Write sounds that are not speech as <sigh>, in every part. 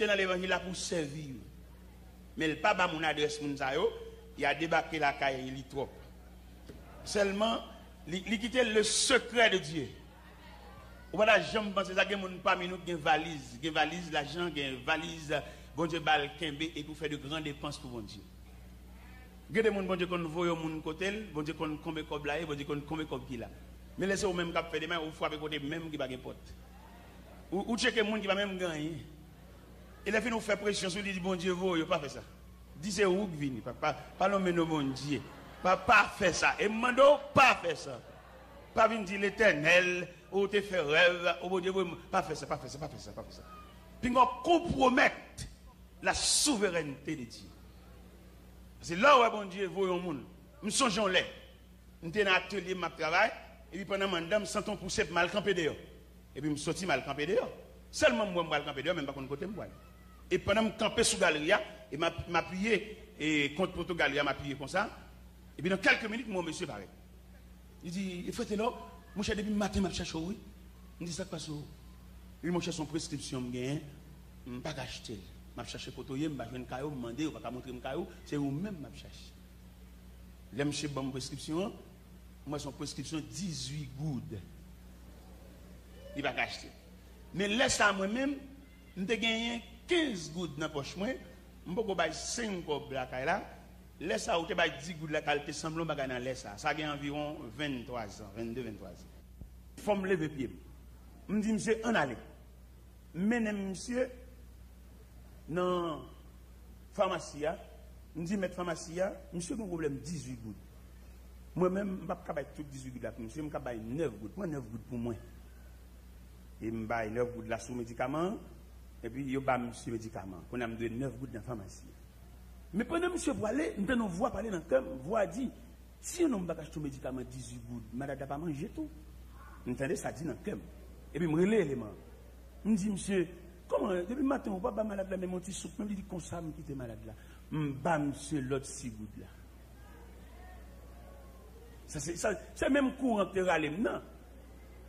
C'est dans l'évangile pour servir. Mais le pas mon adresse yo, il a débarqué la caille, il trop. Seulement, il quittait le secret de Dieu. Ou voilà, j'aime penser ça, mon parmi nous qui valise, qui valise l'argent, qui valise, bon Dieu, bal, et pour faire de grandes dépenses pour bon Dieu. Gade moun bon Dieu qu'on voye moun côté, bon Dieu qu'on combien comme là, bon Dieu qu'on combien comme qui là. Mais laissez vous même cap faire des mains ou frapper côté même qui pas porte. Ou ou checker moun qui va même gagner. Et la fin nous fait pression sur lui dit bon Dieu voye pas faire ça. Dis c'est où vini pas pas nommer nos bon Dieu. Pas faire ça. Et mando pas faire ça. Pas venir dire l'éternel ou te fait rêve ou bon Dieu pas faire ça, pas faire ça, pas faire ça, pas faire ça. Puis on compromettre la souveraineté de Dieu. C'est là où bon Dieu voit un monde. Nous songeons là. Nous sommes dans l'atelier, je travail. Et puis pendant que je sens ton poussé mal campé dehors. Et puis je sorti mal campé dehors. Seulement moi, je mal campé dehors, même pas côté moi. Et pendant que je campé sous la galerie, et m'appuyer et contre Porto Galeria, m'appuyer comme ça. Et puis dans quelques minutes, mon monsieur paraît. Il dit, il faut là? Mon cher, depuis le matin, je cherche oui. Il dit, ça passe où Il m'a cherché son prescription, je ne pas acheter. Je cherche photo, je vais un caillou, je demander, je vais montrer un caillou. C'est vous-même que je cherche. Là, monsieur, bonne prescription. Moi, son prescription 18 gouttes. Il va acheter. Mais laisse à moi-même, je gagner 15 gouttes dans la poche. Ne peux pas 5 gouttes là. Laisse à 10 gouttes la qualité semblant que dans laisse ça. Ça a environ 23 ans, 22, 23 ans. Faut me lever pied. Me dis, monsieur, en aller. Menez monsieur dans la pharmacie. Me dis, mettre pharmacie, monsieur un problème 18 gouttes. Moi-même, je ne peux pas tout 18 gouttes là pour monsieur, je peux 9 gouttes. Moi, 9 gouttes pour moi. Et je vais 9 gouttes là sous médicament. Et puis, je vais monsieur médicament. On a 9 gouttes dans la pharmacie. Mais pendant monsieur pour aller, nous avons voix parler dans le cœur, voix dit, si on n'a pas acheté un médicament 18 gouttes, madame n'a pas mangé tout. Vous entendez ça dit dans le cœur. Et puis, je me l'élément. Je me dis, monsieur, comment, depuis le matin, on va pas malade là, mais mon petit soupe, même dit, comme ça, je quitte malade là. Vais monsieur l'autre 6 gouttes là. C'est même courant râler, non.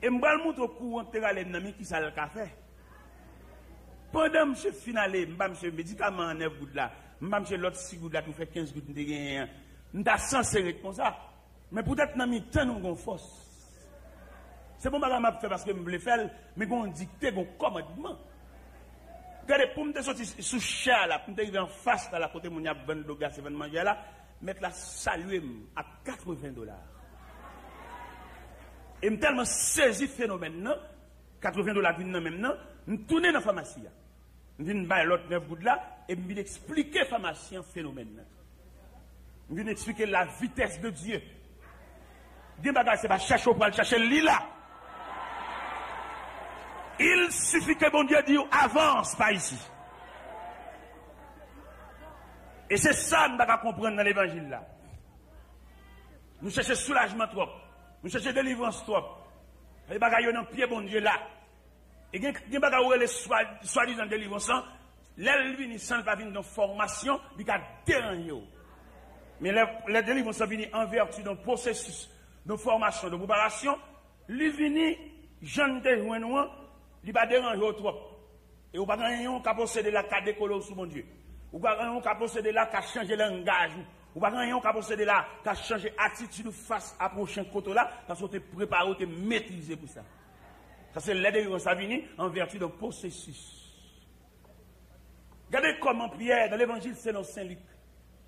Et je vais montrer courant de râler, non, mais qui ça le café. Pendan mse finale, mba mse medikaman 9 goud la, mba mse lot 6 goud la, tou fè 15 goud nde gen, nda san seret kon sa. Men pou tèt nan mi tan nou gon fos. Se bon baga map fè paske mble fèl, men gon dikte, gon komadman. Gade pou mte soti sou chè la, pou mte yon fas la la kote moun yap 20 do gas, 20 manje la, met la salue m a 80 dolar. E m telman sezi fenomen nan, 80 dolar vin nan men nan, m toune nan famasy ya. Viens de l'autre 9 gouttes et viens expliquer la pharmacie un phénomène. Je expliquer la vitesse de Dieu. Dieu bagage, c'est pas chercher pour chercher le là. Il suffit que bon Dieu dise avance pas ici. Et c'est ça que nous devons comprendre dans l'évangile là. Nous cherchons soulagement trop. Nous cherchons délivrance trop. Les bagailles dans pied bon Dieu là. E gen baka ouwe le swadizan delivosan, lèl vini san pa vini don formasyon, di ka deran yo. Men lèl delivosan vini an vertu don prosesus, don formasyon, don preparasyon, li vini jante jwen wan, li ba deran yo trop. E ou pa gen yon ka posede la ka dekolo sou bon die. Ou pa gen yon ka posede la ka chanje langaj ou. Ou pa gen yon ka posede la ka chanje atitude fas aprochen koto la, ta sou te prepare ou te metrize pou sa. Ça c'est l'aide de ça vient en vertu d'un processus. Regardez comment Pierre, dans l'évangile selon Saint Luc,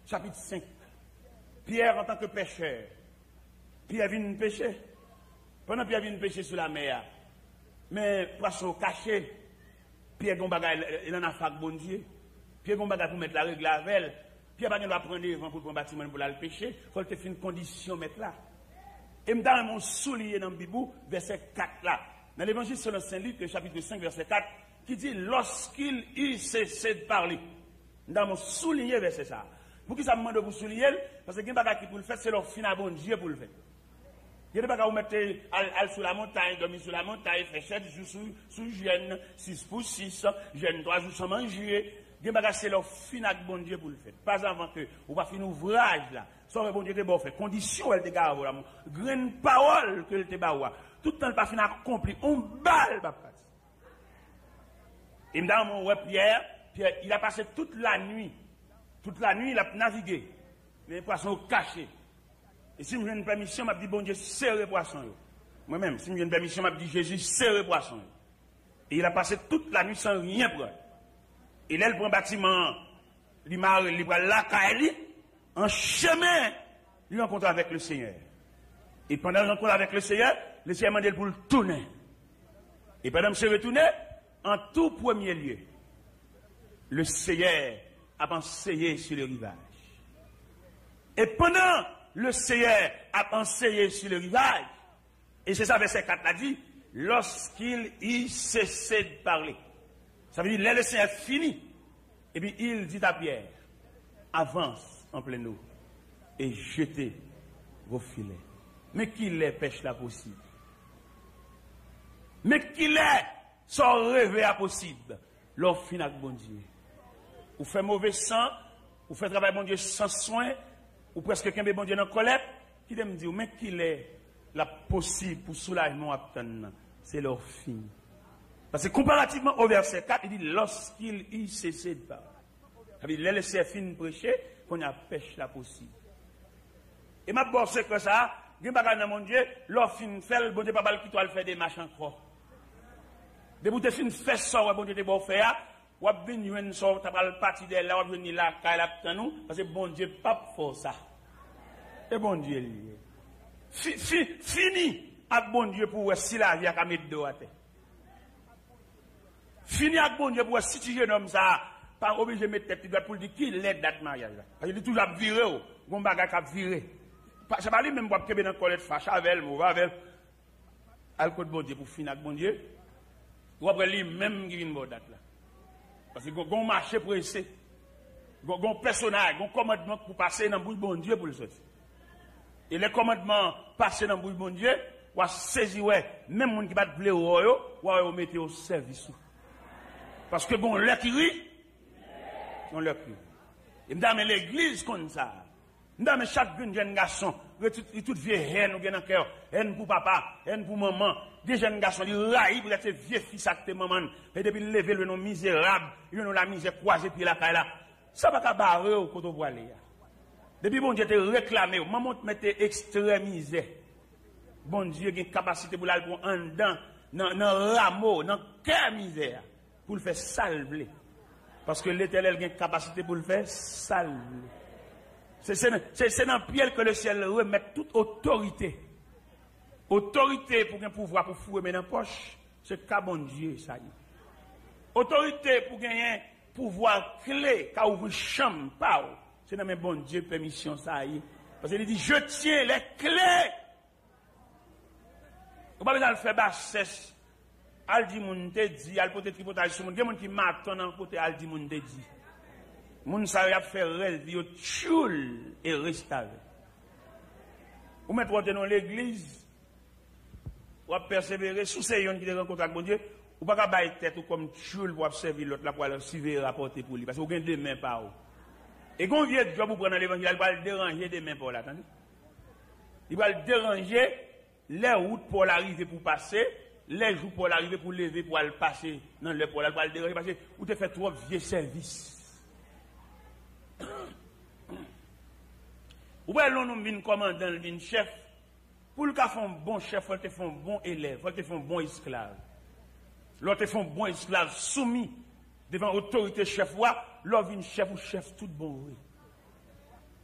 chapitre 5, Pierre en tant que pécheur, Pierre vient pécher. Pendant Pierre vient pécher sur la mer, mais poisson caché, Pierre Gombaga, il en a fait bon Dieu. Pierre Gombaga pour mettre la règle à elle. Pierre Gombaga va prendre les vents pour un bâtiment pour le. Il faut te faire une condition mettre là. Et me donne mon soulier dans le Bibou, verset 4 là. Dans l'évangile selon Saint Luc, chapitre 5, verset 4, qui dit lorsqu'il eut cessé de parler. Dans mon soulier, verset ça. Pour qui ça me demande de vous souligner? Parce que quelqu'un qui pour le faire, c'est leur fin à bon Dieu pour le faire. Il n'y a pas qu'à vous mettre à, sur la montagne, dormir sur la montagne, faire 7 jours sous, sous jeûne, 6 pour 6, jeûne 3 jours sans manger. Il n'y a pas qu'à c'est leur fin à bon Dieu pour le faire. Pas avant que vous pas finir ouvrage là. Sans bon Dieu te bon fait. Condition elle te garde là. Grande parole que te baoua. Tout le temps pas fini accompli. On balle papa. Et dans mon ouais Pierre, Pierre, il a passé toute la nuit. Toute la nuit, il a navigué. Les poissons cachés. Et si je une permission, m'a dit, bon Dieu, serrez poisson. Moi-même, si je une permission, m'a dit, Jésus, serrez poisson. Et il a passé toute la nuit sans rien prendre. Et là, il prend bâtiment, il m'a il prend la en chemin, il rencontre avec le Seigneur. Et pendant la rencontre avec le Seigneur, le Seigneur m'a dit pour le tourner. Et pendant que je retourné, en tout premier lieu, le Seigneur a enseigné sur le rivage. Et pendant le Seigneur a enseigné sur le rivage, et c'est ça verset 4 a dit, lorsqu'il y cessait de parler. Ça veut dire, là, le Seigneur fini. Et puis il dit à Pierre, avance en pleine eau et jetez vos filets. Mais qu'il est pêche là possible. Mais qu'il est sans rêver à possible. L'offre fin avec bon Dieu. Ou fait mauvais sang, ou fait travail bon Dieu sans soin, ou presque quelqu'un bon Dieu dans colère, qui me dire, mais qu'il est la possible pour soulagement à c'est leur fin. Parce que comparativement au verset 4, il dit, lorsqu'il y cessait de parler. Il dit, laissé fin prêcher, qu'on a pêche la possible. Et ma bosse que ça, il y a mon Dieu, l'offre fin fait, le bon Dieu pas qui doit faire des machins encore. Debou te fin fè sor wè bon Dje te bo fè ya, wap vin ywen sor tabal pati de la, wap vin ni la ka la ptan nou, pase bon Dje pap fò sa. E bon Dje liye. Fi, fi, fini ak bon Dje pou wè sila vya kamit do ate. Fini ak bon Dje pou wè siti jenom sa, pa obije met te ptidwa pou li di ki led dat maryaj la. Pase li touj ap vire ou, goun baga kap vire. Se pa li men wap kebe nan kolet fache avel, mou vavel, al kote bon Dje pou fin ak bon Dje, Ou après lui même qui vient de date là. Parce que gon marché pressé. Gon personnage, gon commandement pour passer dans le bon Dieu pour le sortir. Et les commandements passent dans le bon Dieu, ou saisir, même les gens qui battent royaume, ou à mettre au service. Parce que bon, l'heure qui rit, on l'heure qui Et madame l'église comme ça. Madame chaque jeune garçon, il tout vieux haine ou bien dans cœur, haine pour papa, haine pour maman. De jen gason li rayi pou lete vie fisak te maman. Pe depi leve lwen nou mizerab, lwen nou la mizer kwaze pi la kay la. Sa baka bare ou koto wale ya. Depi bon diye te reklame ou, maman te mette ekstremize. Bon diye gen kapasite pou lal pou an dan, nan, nan ramo, nan kèr mizer. Pou l fè salble. Paske letel el gen kapasite pou l fè salble. Se nan piel ke le siel remet tout otorite. Otorite pou gen pouvwa pou fwe men an poch, se ka bon diye sa yon. Otorite pou gen yon pouvwa kle, ka ouvri chanm pa ou, se nan men bon diye permisyon sa yon. Pase li di, je tiye le kle. Ou pa bezan fwe bases, al di moun te di, al pote tripotaj sou moun, gen moun ki maton an pote al di moun te di. Moun sa yap fè rez, yo tchoul e restave. Ou mèt wote nou l'eglize, ou persévérer sous ces gens qui te rencontrent avec mon Dieu, ou pas bailler tête ou comme tchoul pour servir l'autre pour aller suivre rapporter pour lui. Parce vous avez deux mains par où. Et quand vient job pour prendre l'évangile, il va le déranger des mains pour l'attendre. Il va le déranger les routes pour l'arriver pour passer, les jours pour l'arriver pour lever pour aller passer dans le pour aller le déranger parce que vous te fait trop vieux service. <coughs> Ou bien l'on nous commandant, vin chef. Pou l ka fon bon chef, fol te fon bon elev, fol te fon bon esklav. Lò te fon bon esklav soumi devan otorite chef wap, lò vin chef ou chef tout bon wè.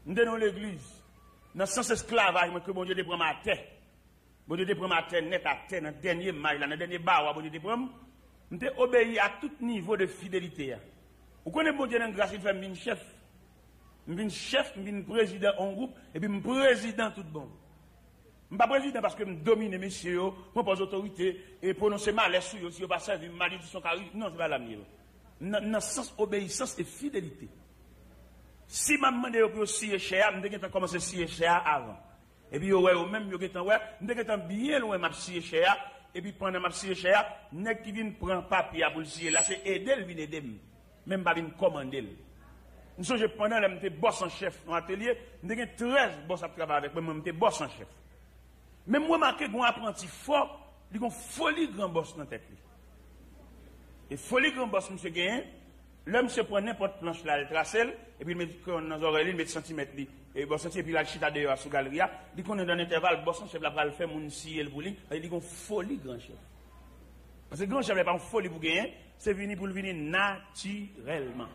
Nde nou l'eglise, nan sens esklavaj mwen ke bon diyo bon bon de prom a te, bon diyo de prom a te net a te nan denye may la, nan denye ba wap bon diyo de prom, mwen te obeyi a tout nivou de fidelite ya. Ou konen bon diyo nan grasi fèm vin chef, mwen vin chef, mwen vin prezident an group, epi mwen prezident tout bon wè. Mba prezident paske m domine mesye yo, m pos otorite, e prononse ma lè sou yo, si yo pa servi mali di son kari, non, se va la mè yo. Nan sens obeysans e fidelite. Si m man mande yo pou yo siye chea, m de gen tan komanse siye chea avan. E pi yo wè yo mèm, yo gen tan wè, m de gen tan biye lwen map siye chea, e pi pran nan map siye chea, nek ki vin pran papi a pou siye la, se edel vin edem, mèm ba vin komandel. Mso je pran nan lè mte bos an chef an atelier, m de gen trez bos ap traba avèk, mèm mte bos an chef. Men mwen make kon apranti fok, li kon foli gran bos nan tek li. E foli gran bos mwen se genyen, lè mwen se pren nèpot planche la, lè trasel, epi mwen kon nan zore li, mwen mwen sentimet li, e bon senti, epi la chita deyo a sou galeria, li kon nan interval, bos nan chef la pral fè, moun si el bouling, li kon foli gran chef. Pase gran chef lè pa mwen foli pou genyen, se vini pou l'vini natirelman.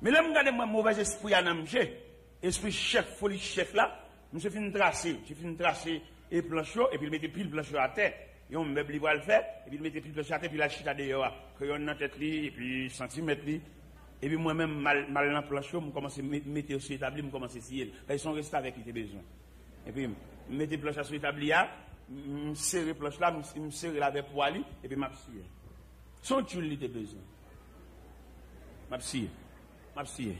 Men lè mwen gade mwen mouvez espri anamje, espri chef, foli chef la, mwen se fin trase, se fin trase, et planche, et puis il met pile planche à terre. Et on meuble, il va le faire, et puis il mettait pile planche à terre, puis il a chita dehors, crayon dans la tête, et puis centimètre, et puis moi-même, mal, mal dans la planche, je commence à mettre sur l'établi, je commence à essayer. Ils sont restés avec qui besoin. Et puis, je mettais planche sur l'établi, je serre la planche là, je serre la avec poil, et puis je m'absire. Son tuile, il besoin. M'absire. M'absire.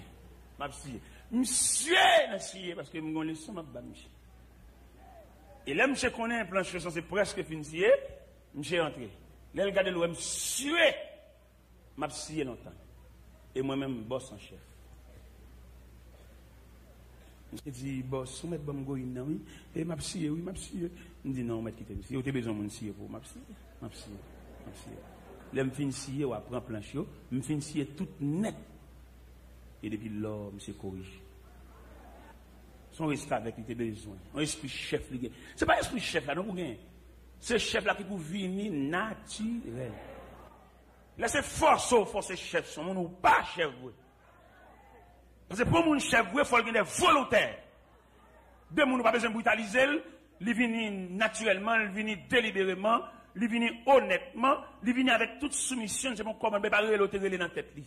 M'absire. Monsieur, m'absire, parce que je me son, m'absire. Et là, monsieur connaît un planche, c'est presque fini, monsieur entré. Là, regardez le monsieur, m'absire longtemps et moi-même, boss en chef. Je dis, boss, vous mettez bon goïne, non, oui, et m'a psié, oui, m'a psié. Je dis, non, m'a quitté, si vous avez besoin de mon scier pour m'a psié, m'a psié, m'a psié. Là, je finis scier, ou après plancher, je finis scier tout net. Et depuis là, monsieur corrige. son eskavek li te bezwen. An espri chef li gen. Se pa espri chef la, nan pou gen. Se chef la ki pou vini natirel. La se fos ou oh, fos se chef son, moun ou pa chef wè. Pase pou moun chef wè, fol gen de volontèr. De moun ou pa bezwen brutalize l, li vini naturelman, li vini delibereman, li vini honètman, li vini avèk tout soumisyon, se moun koman be parè loterè lè nan tèt li.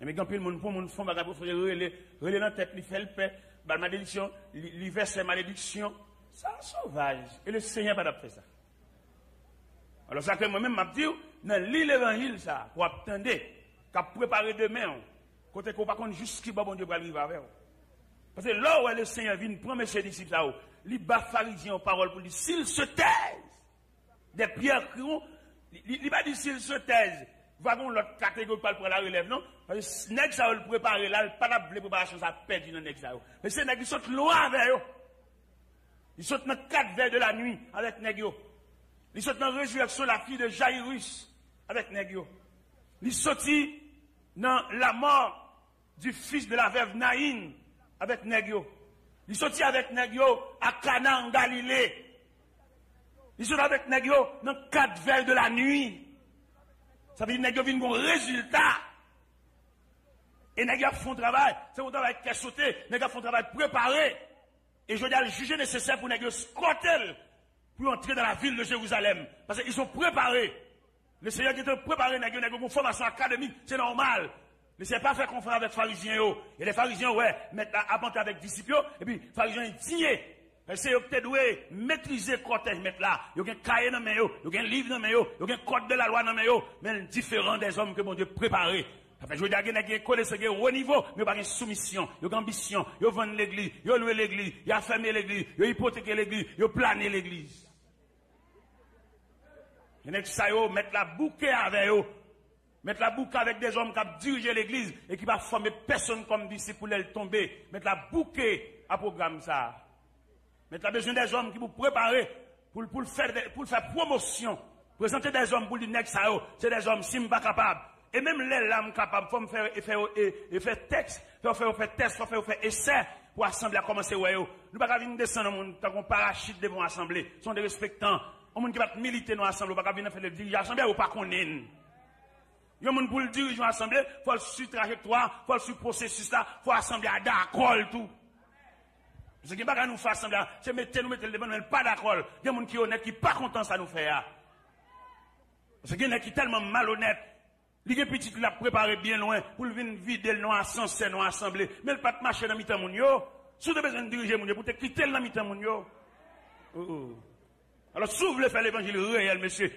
Mais quand le monde pour mon fond, il faut relayer dans la tête, il fait le paix, la malédiction, il verse la malédiction. Ça, sauvage. Et le Seigneur pas fait ça. Alors, ça que moi-même, m'a dit, dans l'île évangile, ça, pour attendre, qu'à préparer demain, côté qu'on pas juste qui bon Dieu va arriver avec. Parce que là où le Seigneur vient prendre ses disciples, là, il bat pharisiens en parole pour dire, s'ils se taisent, des pierres crient, il va dire s'ils se taisent, va l'autre catégorie pour la relève, non? Parce que nèg ça le préparer là, pas la préparation ça perdu dans nèg ça. Mais c'est nèg qui saute loin avec eux. Ils sautent dans quatre vers de la nuit avec nèg il sont dans la résurrection la fille de Jairus avec Negio. Il sorti dans la mort du fils de la veuve Naïn avec Negio. Il sorti avec Negio à Cana en Galilée. Il sont avec Negio dans quatre veilles de la nuit. Ça veut dire que Negio vient un résultat. Et Negio font travail. C'est un travail qui est sauté. Negio font travail préparé. Et je dois le juger nécessaire pour Negio squatter pour entrer dans la ville de Jérusalem. Parce qu'ils sont préparés. Le Seigneur qui te préparé, une formation académique, c'est normal. Ne c'est pas faire conférence avec les pharisiens. Et les pharisiens, ouais, mettent à avec disciples, et puis les pharisiens, ils C'est peut-être doué maîtriser le cortège, mettre là. Il y a un cahier dans mes il y a un livre dans mes il y a un code de la loi dans mes mais différent des hommes que mon Dieu préparé. Ça je veux dire, il y a des connaissances haut niveau, mais pas une soumission, il y a une ambition, il y a vendre l'église, il y a loué l'église, il y a fermé l'église, il y a hypothéqué l'église, il y a plané l'église. Il y a qui mettre la bouquet avec eux. Mettre la bouquet avec des hommes qui ont dirigé l'église et qui va former personne comme disciple pour les tomber. Mettre la bouquet à programme ça. Mettre la besoin des hommes qui vous préparer pour, pour, faire, pour faire promotion. Présenter des hommes pour dire c'est des hommes si pas capables. Et même les lames capables, faut me faire, faire, et, faire texte, faut faire, faire test, faut faire, faire essai pour assembler à commencer, ouais, Nous pas venir descendre, tant qu'on parachute devant l'assemblée. sont des respectants. On monde qui va militer dans l'assemblée, pas venir faire le dirigeant l'assemblée ou pas connaître. Il y a monde pour le dirigeant l'assemblée, faut le suivre trajectoire, faut le suivre processus là, faut assembler à d'accord tout. Ce qui pas nous faire assembler, c'est mettre nous mettre le débat, mais pas d'accord. Il y a des gens qui sont honnêtes, qui pas content ça nous fait. Parce qu'il y a des qui tellement malhonnêtes. Il y a petit qui l'a préparé bien loin pour venir vider le nom à sens, non assemblée. Mais il pas de marcher dans le mi-temps, Si vous avez besoin de diriger, pour te quitter dans le mi-temps, oh, oh. Alors, si vous voulez faire l'évangile réel, monsieur,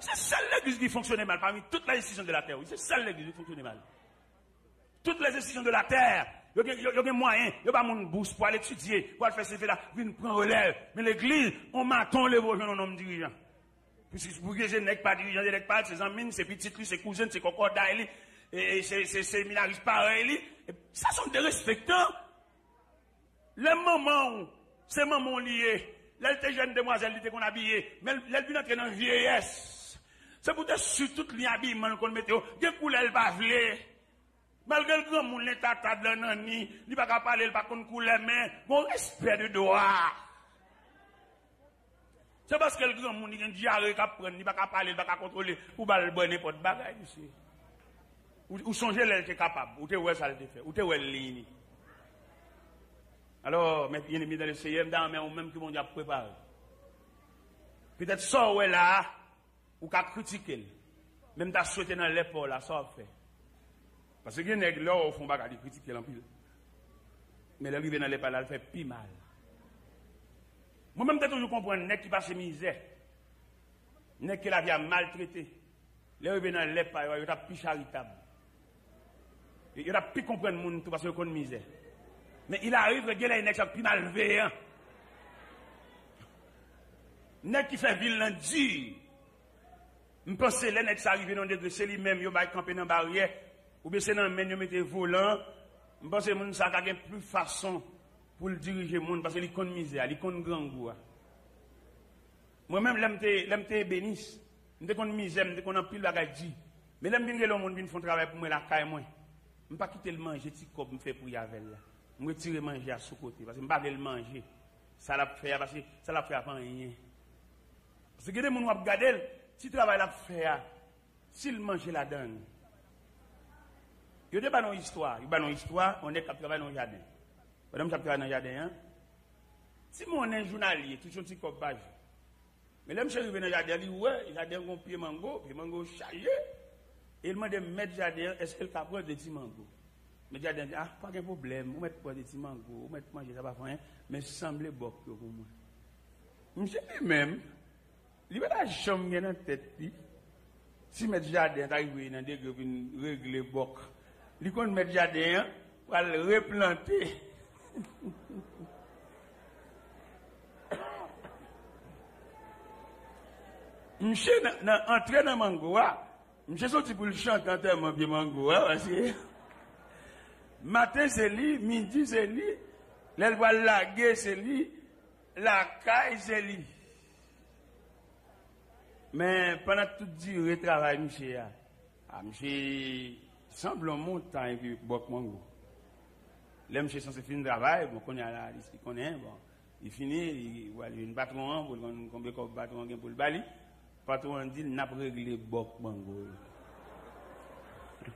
c'est celle l'église qui fonctionne mal parmi toutes les institutions de la terre. Oui, c'est celle l'église qui fonctionne mal. Toutes les institutions de la terre, yo gen mwayen, yo pa moun bous pou al etudye, pou al fese fe la, vin pran relèv, men l'eglise, on maton le vojon an om dirijan. Pis pou geje nek pa dirijan, nek pa, se zanmine, se pitit li, se kouzen, se kokoda li, e, e, se seminaris pare li, e, sa son de respektan. Le maman ou, se maman liye, lèl te jen demwazel li te kon abye, men lèl bi nan tre nan vieyes. Se pou te su tout li abye man kon meteo, gen pou lèl pa vleye. Malgré l'gran moun l'Etat ta dlan nan ni, li baka pale l'pakon kou lè men, bon respect de doa. Se baske l'gran moun li gen diare kap pren, li baka pale l'baka kontrole, ou bal bonne pot bagay. Ou sonje lè l'te kapab, ou te wè sal te fe, ou te wè l'ini. Alors, mè piye nè mi dan le seye, mdan mè ou mèm ki moun di ap prepare. Petèt so wè la, ou ka kritike lè. Mèm ta souwete nan lè pou la, so ap fe. Pase gen neg lò ou fon baka di kritike l'ampil. Men lè li ven alè palal fè pi mal. Mwen mèm tè toujou kompwen neg ki pa se mizè. Neg ki la vi a maltrete. Lè li ven alè palal, yo tap pi charitab. Yo tap pi kompwen moun tou pase yo kon mizè. Men il arrive gen lè neg chak pi malveyan. Nèk ki fè vil nan di. Mpò se lè nèk sa arrive nan degre, se li mèm yo bay kampe nan barye, ou bien c'est dans le même, il mette volant. Je pense que les gens ont plus façon pour le diriger monde parce qu'il connaît misère, il connaît grand goût. Moi-même, l'aime te bénisse. Je connais misère, je connais pile de dit. Mais l'aime bien que le monde font travail pour moi, la caille moi. Je ne pas quitter le manger, petit cop, me fait pour y aller là. Je retire manger à ce côté parce que je pas le manger. Ça l'a fait parce que ça l'a fait avant rien. Parce que les gens qui regardent, si le travail l'a fait, s'il mange la donne. Yo te banon histwa, yo banon histwa, on ek kap travay nan jaden. Wadam kap travay nan jaden, an. Si mounen jounalye, tout son ti kop baj. Men lem chèri venan jaden li, wè, jaden kon piye mango, piye mango chaje. El mwen de met jaden, eske l kap wè de ti mango. Men jaden di, ah, pa gen problem, ou met wè de ti mango, ou met manje sa pa fanyen, men semble bok yo pou mwen. Mwen se li men, li wè la jom gen nan tèt li, si met jaden ta yon nan dek yo vin regle bok, li kon met jadeyan, wal replante. <coughs> Mche nan entre nan Mangowa, mche soti pou li chante an terman bi Mangowa, wase, <laughs> maten se li, midi se li, lèl wal lage se li, lakay se li. Men, panat tout di re travay mche ya, a mche... semble un et puis bok mango. Là, monsieur censé finir le travail, bon, qu'on a là, il connaît, bon, il finit, il voit une patron, pour de patron pour le bali. Patron dit, n'a pas réglé bok mango. <laughs>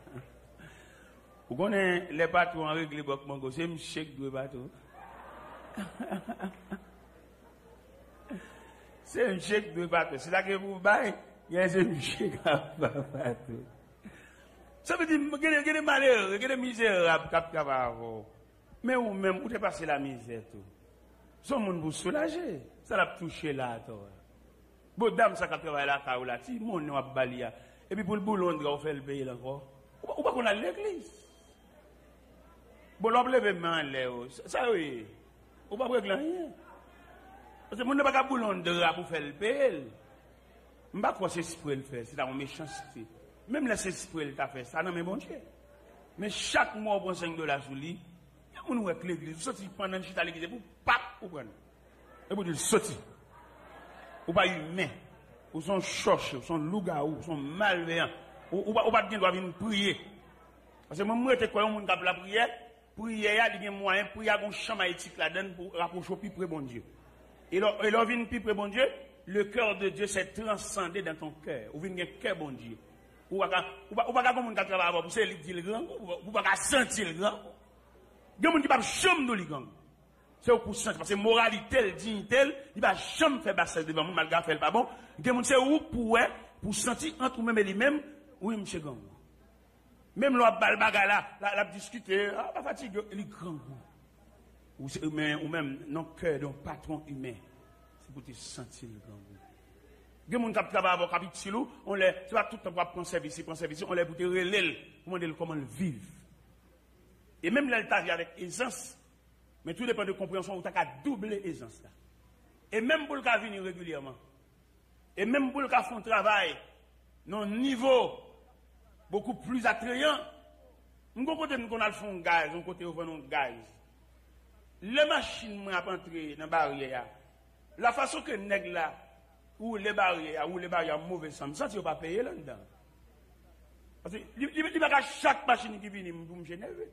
Vous connaissez les patrons réglé bok mango, c'est un chèque de bateau. <laughs> c'est un chèque de bateau. C'est là que vous baillez, il y a Sa ve di gene malere, gene mizerab kap kap avon. Men ou men, ou te pase la mizer tou. Son moun pou soulaje, sa la pou touche la tou. Bo dam sa kap travay la ka ou la ti, moun nou ap bali ya. E pi pou l boulondra ou fel beye lanko. Ou pa kon al l'eklis. Bo lop leve man le ou. Sa ou e, ou pa pou ek lan ye. Ase moun nou pa ka boulondra pou fel beye. Mba kwa se sprel fe, se ta ou mechansi te. Même la Saint-Esprit, il t'a fait ça, non, mais bon Dieu. Mais chaque mois, on prend 5 dollars sur lui. Il y a un qui l'église. Vous sortez pendant chute à l'église, vous pap, vous prenez. Et vous dites, sortez. Vous pas humain. Vous sont choches, vous sont loups-garous, vous sont malveillants. Vous pas bien doit venir prier. Parce que moi, je quoi, on la prière. Prière, il y a des moyens, prière, un champ éthique là-dedans pour rapprocher plus près bon Dieu. Et là, on vient plus près bon Dieu. Le cœur de Dieu s'est transcendé dans ton cœur. Vous venez cœur bon Dieu. Ou baka kon moun ka traba avop, se li di li gang, ou baka senti li gang. Gen moun ki pa jom nou li gang. Se ou pou senti, parce moralitel, dignitel, li pa jom fe basel devan moun, malga fel pa bon. Gen moun se ou pou we, pou senti, ant ou mèm e li mèm, ou mèm che gang. Mèm lwa bal baga la, la p diskute, a pa fati, li gang. Ou mèm, non kèr, don patron humè, se pou te senti li gang. Des gens qui travaillent avec capitule, on les, c'est pas tout le temps pour prendre service, prendre service, on les pour te relayer, pour demander comment ils vivent. Et même là, il avec aisance, mais tout dépend de compréhension, on a doubler aisance. Et même pour le cas venir régulièrement, et même pour le cas un travail, non niveau beaucoup plus attrayant, nous côté nous a le gaz, on côté on gaz. Les machines m'ont entré dans la barrière, la façon que nèg là ou le barye a, ou le barye a mouve san, sa ti yo pa peye lan dan. Pase, li baka chak machini ki vini mboum jeneve.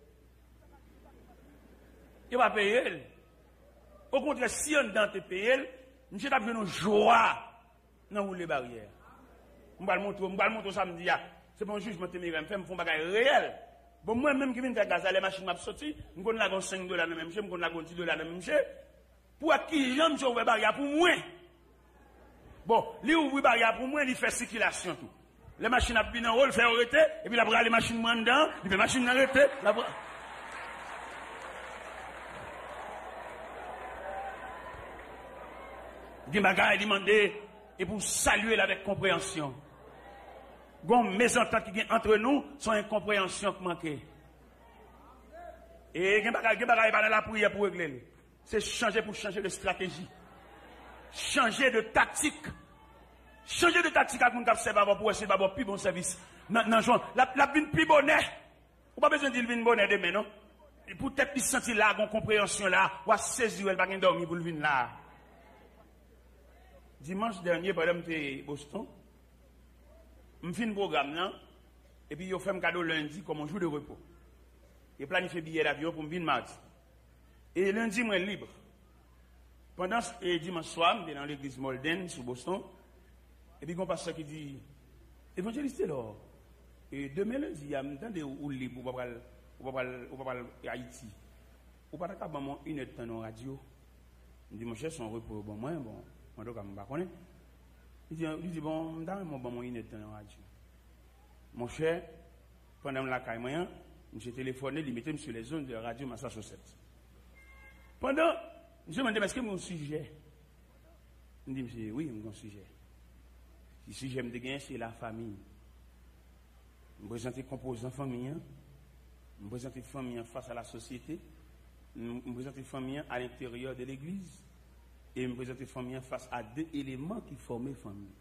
Yo pa peye el. Ou kontre, si yon dan te peye el, mse tap genou joa nan ou le barye. Mbal monto, mbal monto samdi ya, se bon juj mwen teme rem, fe mfon baka reyel. Bon mwen menm ki vin fè gazale machini map soti, mkon lagon 5 dola nan menmche, mkon lagon 10 dola nan menmche, pou ak ki jan mse ouve barye a pou mwen. Bon, lui ouvre barrière pour moi, il fait circulation. Les machines à bien en haut, fait arrêter, et puis il a les machines moins dedans, les machines arrêter. Des bagages demandé et pour saluer avec compréhension. Bon, mes ententes qui entre nous sont incompréhension qui manque. Et des bagages pas dans la prière pour régler. C'est changer pour changer de stratégie. chanje de taktik. Chanje de taktik ak moun kap se babo pou wè se babo pi bon servis. Nan, nan jwan, la, la bin pi bonè. Ou pa bezon di l vin bonè demè, non? E pou te pi senti la, gon komprehensyon la, wè sezi wè l bagen dormi pou l vin la. Dimanche denye, padèm te Boston, m fin program nan, epi yo fèm kado lundi komon jou de repos. Yo planife biye d'avyon pou m vin mardi. E lundi mwen libre. Pendant ce dimanche soir, je dans l'église Molden, sur Boston, et puis, il y a un pasteur qui dit, évangéliste là, et demain lundi, il y a un temps de ou libre, pour parler à Haïti. Ou pas d'accord, une heure de temps radio. Je dis, mon cher, son repos, bon, moi, bon, moi, je ne connais Il dit, il dit, bon, dans mon bon, une heure de temps radio. Mon cher, pendant la caille moyen, j'ai téléphoné, il mettait sur les zones de radio Massachusetts. Pendant, je me demandé, est-ce que mon sujet? Il dit, oui, mon sujet. Si j'aime de gagner, c'est la famille. Je me présente les composants famille. Je me présente les familles face à la société. Je me présente les familles à l'intérieur de l'église. Et je me présente les familles face à deux éléments qui forment famille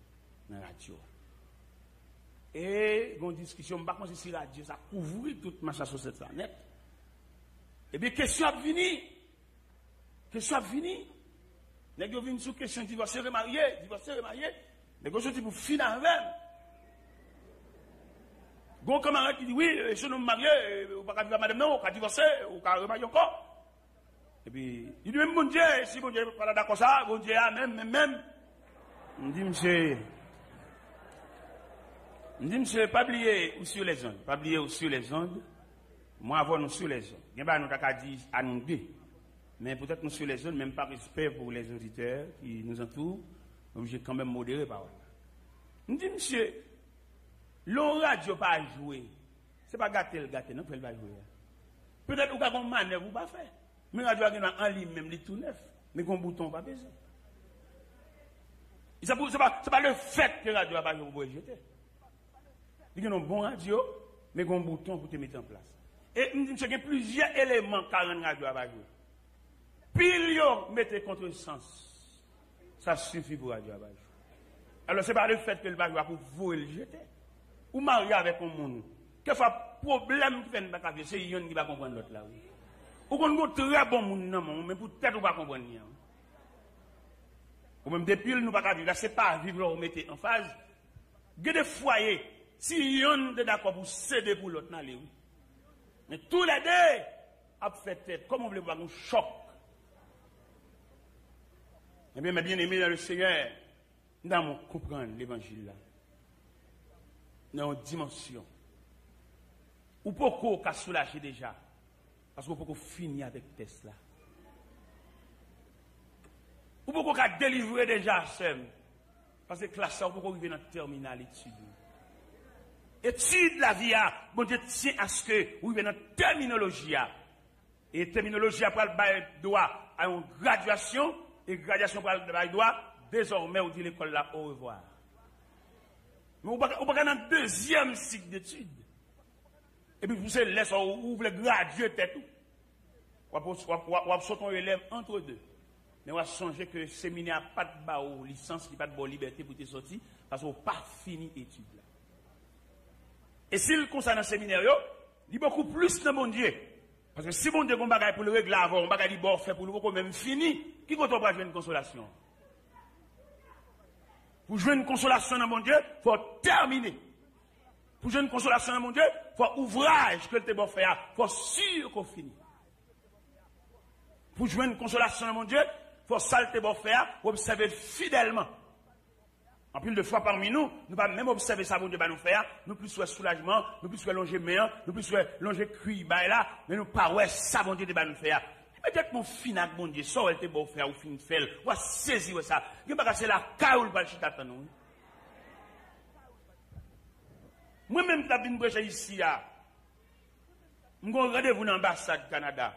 dans la radio. Et une discussion, je ne sais pas si la radio, ça couvre toute ma sur cette planète. Et bien, question a fini. Se sa vini, neg yo vin sou kesyon divose remarye, divose remarye, neg yo soti pou finan ven. Gon kamara ki di, oui, se nou marye, ou pa ka viva madem nan, ou ka divose, ou ka remarye ankon. E pi, di di men moun diye, si moun diye pala da konsa, moun diye a men, men, men. Moun di mse, moun di mse, pa bliye ou sou les ondes, pa bliye ou sou les ondes, moun avon ou sou les ondes. Gen ba nou kaka di anon dey. Mais peut-être nous sur les ondes, même par respect pour les auditeurs qui nous entourent j'ai quand même modéré parole. Je dis, monsieur, l'on radio pas jouer. C'est pas gâter le gâter, non, peut pas jouer. Peut-être que vous avez une manœuvre, vous pas faire. Mais radio en ligne, même, les tout neuf. Mais qu'on bouton, pas besoin. Ce n'est pas, pas le fait que radio n'a pas joué pour jeter. Il y a un bon radio, mais qu'on bouton pour te mettre en place. Et je dis, il y a plusieurs éléments la radio n'a pas joué. pil yo mette kontre sens. Sa sufi pou radyo abajou. Alors, se pa de fèt ke l'bajou apou vou el jete. Ou marye avèk ou moun. Ke fa problem ki fèn baka vye, se yon ki ba kompwen lot la ou. Ou kon nou tre bon moun nan moun, men pou tèt ou ba kompwen yon. Ou men depil nou baka vye, la se pa vive lor mette en faz. Ge de fwaye, si yon de dakwa pou sede pou lot nan le ou. Men tou la de, ap fèt tèt, komon vle bwa nou chok. Eh bien, mes bien-aimés dans le Seigneur, nous devons comprendre l'évangile là. Dans une dimension. Ou pourquoi on soulagé déjà. Parce qu'on peut finir avec test là. Ou pourquoi on a délivré déjà seul. Parce que classe ça, on peut arriver dans le terminal étude. La vie, bon Dieu tient à ce que vous dans la terminologie. Et terminologie après le droit à une graduation et graduation pour le droit, désormais, on dit l'école là, au revoir. Mais on va dans un deuxième cycle d'études. Et puis, vous savez, laisse, vous voulez graduer tout. On un élève entre deux. Mais on va songer que le séminaire n'a pas de licence, n'a pas de liberté pour te sortir, parce qu'on n'a pas fini l'étude. Et s'il concerne un séminaire, il dit beaucoup plus de mon Dieu. Parce que si mon Dieu a un bagage pour le régler avant, un bagage bon fait pour le même fini, qui compte pas jouer une consolation? Pour jouer une consolation dans mon Dieu, il faut terminer. Pour jouer une consolation dans mon Dieu, il faut ouvrage que le bon faire. Il faut sûr qu'on finit. Pour jouer une consolation dans mon Dieu, il faut salter bon faire, observer fidèlement. En plus de fois parmi nous, nous pas même observer ça, bon Dieu va nous faire. Nous plus soit soulagement, nous plus soit longer main, nous plus soit longer cuit, là, mais nous pas ouais, ça, bon Dieu va nous faire. Peut-être mon finac, mon Dieu, ça, elle te beau faire, ou fin faire, ou saisir ça. Il n'y a pas c'est la caoule pour le chita nous. Moi-même, suis venu ici, je suis rendez-vous dans l'ambassade du Canada,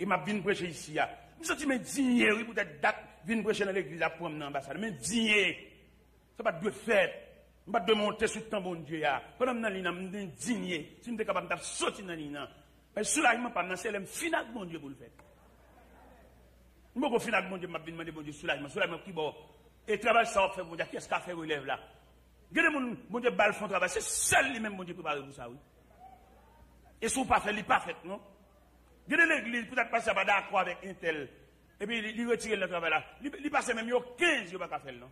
et je suis venu prêcher ici. Je me suis dit, oui, peut-être date, venir prêcher dans l'église pour dans l'ambassade. Mais digné, ça pas de faire. Je pas de monter sur le temps, bon Dieu. Pendant que je suis digné, si je suis capable de sortir dans l'ina. Mais soulagement, pas c'est le final, bon Dieu, pour le faire. Je vais finir avec mon Dieu, je vais demander mon Dieu soulagement. Soulagement qui bon. Et travail, ça va faire mon Dieu. Qu'est-ce qu'a fait relève là? Regardez mon, mon Dieu, balle font travail. C'est seul lui-même, mon Dieu, préparé pour ça, oui. Et si vous pas fait, il pas fait, non? Regardez l'église, peut-être pas ça va d'accord avec un tel. Et puis, il retire le travail là. Il passe même, il y a 15, il va pas faire, non?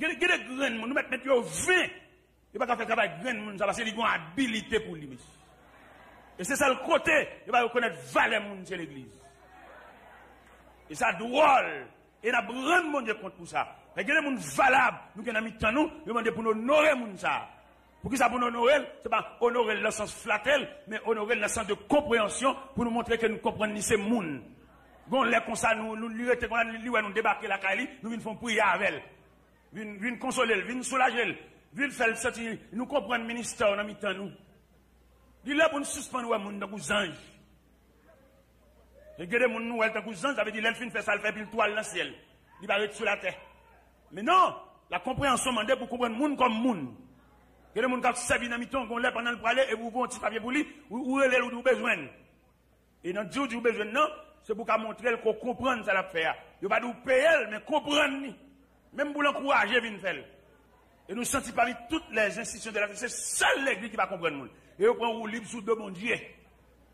Regardez les graines, nous mettons 20. Il va pas faire travail graines, ça va c'est une habilité pour lui. Et c'est ça le côté, il va reconnaître valeur, c'est l'église. Et ça drôle. Et n'a grand mon Dieu compte pour ça. Mais il y a des gens valables, nous qui avons mis temps nous, nous demandons pour nous honorer moun ça pour nous honorer, c'est pas honorer le sens flattel, mais honorer le sens de moun. Comme ça, nous, nous, nous, nous, nous débarquer la avec elle. Nous venons consoler, venons soulager, venons faire sortir, nous comprenons le ministère, nous mis nous. Il est là pour nous suspendre, nous, dans nos anges. Et des gens nous, tant que ça veut dire l'elfine fait ça, elle fait pile toile dans le ciel. Il va être sur la terre. Mais non, la compréhension demande pour comprendre monde comme monde. Il y a des gens qui servent dans le temps, qui ont pendant le aller et vous avez un petit papier pour lui, ou comprend ça la mais comprendre. Même pour l'encourager, vient. Et nous sentons parmi toutes les institutions de la vie, c'est seule l'église qui va comprendre le monde. Et on prend libre sous deux mon Dieu.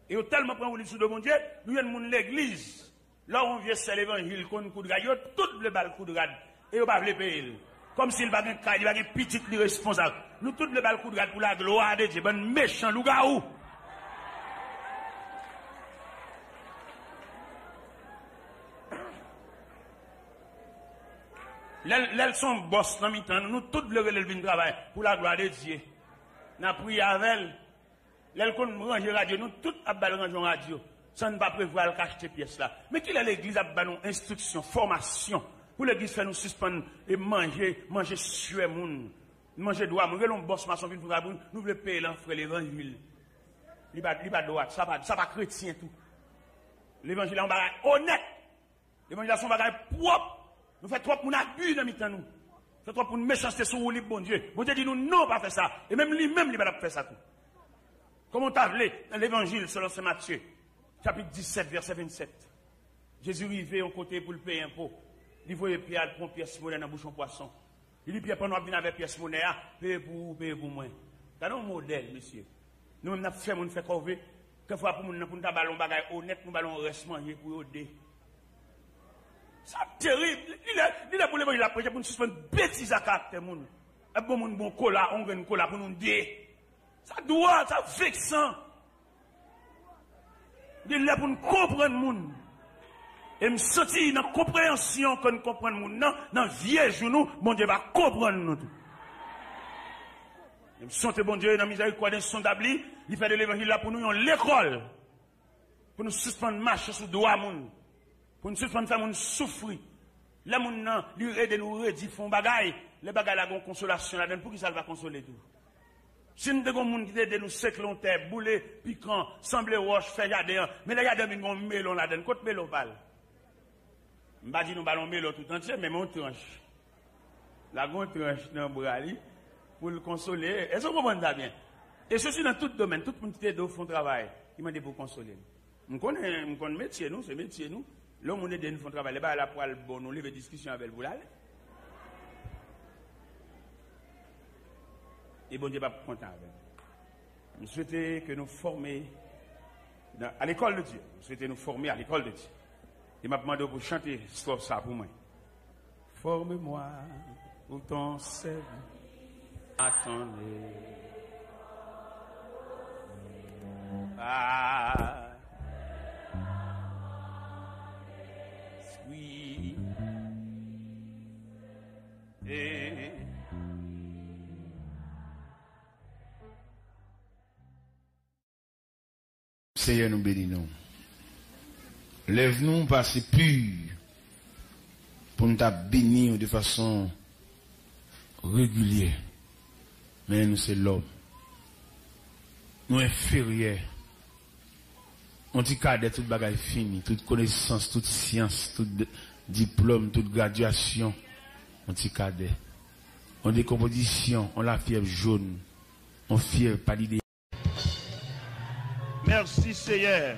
Et au tellement prend au livre de mon Dieu, nous avons l'église. Là on vient c'est l'évangile, qu'on coup de gade, tout le bal coup de gade. Et on va le payer. Comme s'il n'y a pas de petit responsable. Nous tous le bal coup de gade pour la gloire de Dieu. Bon méchant loup-garou. L'elles sont boss dans mi-temps. Nous tous le relève travail pour la gloire de Dieu. Nous prié avec elle. L'elle qu'on range radio, nous tous à range radio. Ça ne va pas prévoir le cacher pièces là. Mais qu'il a l'église nous instruction, formation. Pour l'église faire nous suspendre et manger, manger suer moun. Manger droit, mon l'on boss maçon vient pour nous voulons payer l'enfant l'évangile. Il droit, ça va ça va chrétien tout. L'évangile bagage honnête. L'évangile son bagage propre. Nous faisons trop pour nous abus dans mitan nous. Fait trop pour nous méchanceté sur le bon Dieu. Bon Dieu dit nous non pas faire ça. Et même lui-même il va faire ça tout. Comment t'as dans l'évangile selon Saint Matthieu, chapitre 17, verset 27. Jésus arrivé au côté pour le payer un pot. Il voyait Pierre prendre pièce monnaie dans bouchon poisson. Il dit Pierre, pendant venir avec pièce monnaie, payez pour vous, payez pour moi. C'est un modèle, monsieur. Nous, nous fait, nous fait corvée. Quelquefois, pour nous, nous ballon bagay honnête, nous ballon reste manger pour aider. Sa terib. Li le pou le vej la preje pou nou suspende beti za karakter moun. E pou bon moun bon kola, ongen kola pou nou de. Sa doa, sa veksan. Li le pou nou kompren moun. E msoti nan komprensyon kon kompren moun nan, nan viejou nou, bon diye va kompren nou tou. E msonte bon diye nan mizay kwa den sondabli, li fè de l'evangil la pou nou yon l'ekol. Pou nou suspende mache sou doa moun. Pour nous suspendre faire nous souffrir. Là, mon lui aide nous redire, font bagaille. Les bagailles là, consolation là Pour qui ça va consoler tout? Si nous avons des gens qui nous séclonter, bouler, piquant, sembler roche, faire jardin, mais les jardins, ils ont melon là-dedans. Côte melon parle. Je ne pas dire nous ballons melon tout entier, mais mon tranche. La grande tranche dans le bras pour le consoler. Est-ce que vous comprenez ça bien? Et ceci dans tout domaine, tout le monde qui est font travail, il m'a dit pour consoler. Je connais, je métier, nous, c'est métier, nous. L'homme, on est de nous font travail, les bas, la poêle, bon, nous, les discussion avec vous là. et bon Dieu va content avec nous. Souhaitons que nous formions à l'école de Dieu. Nous souhaitons nous former à l'école de Dieu. Il m'a demandé pour chanter ça pour moi. Forme-moi pour ton salut. Attendez. Ah. Seigneur nous bénit nous. Lève-nous passer pur pour nous bénir de façon régulière. Mais nous c'est l'homme. Nous inférieurs. On dit cadet, toute bagaille fini, toute connaissance, toute science, tout diplôme, toute graduation. On dit cadet. On décomposition, on la fièvre jaune, on fièvre palidé. Merci Seigneur.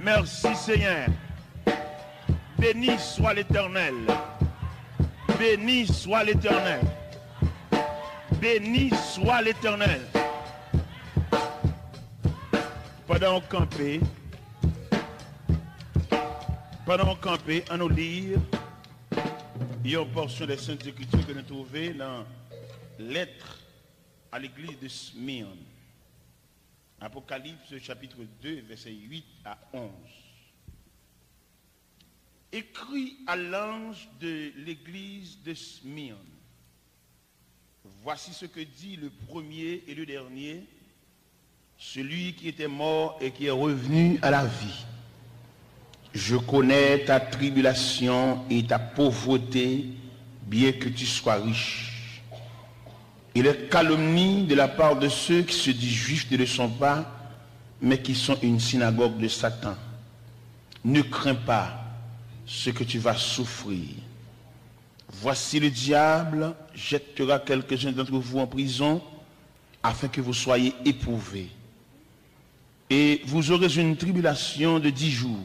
Merci Seigneur. Béni soit l'Éternel. Béni soit l'Éternel. Béni soit l'Éternel. Pendant qu'on campait, pendant qu'on campait, à nous lire, il y a une portion des Saintes Écritures que nous trouvons dans Lettre à l'église de Smyrne. Apocalypse chapitre 2, verset 8 à 11. Écrit à l'ange de l'église de Smyrne. Voici ce que dit le premier et le dernier, celui qui était mort et qui est revenu à la vie. Je connais ta tribulation et ta pauvreté, bien que tu sois riche et les calomnies de la part de ceux qui se disent juifs ne le sont pas, mais qui sont une synagogue de Satan. Ne crains pas ce que tu vas souffrir. Voici le diable jettera quelques-uns d'entre vous en prison afin que vous soyez éprouvés. Et vous aurez une tribulation de dix jours.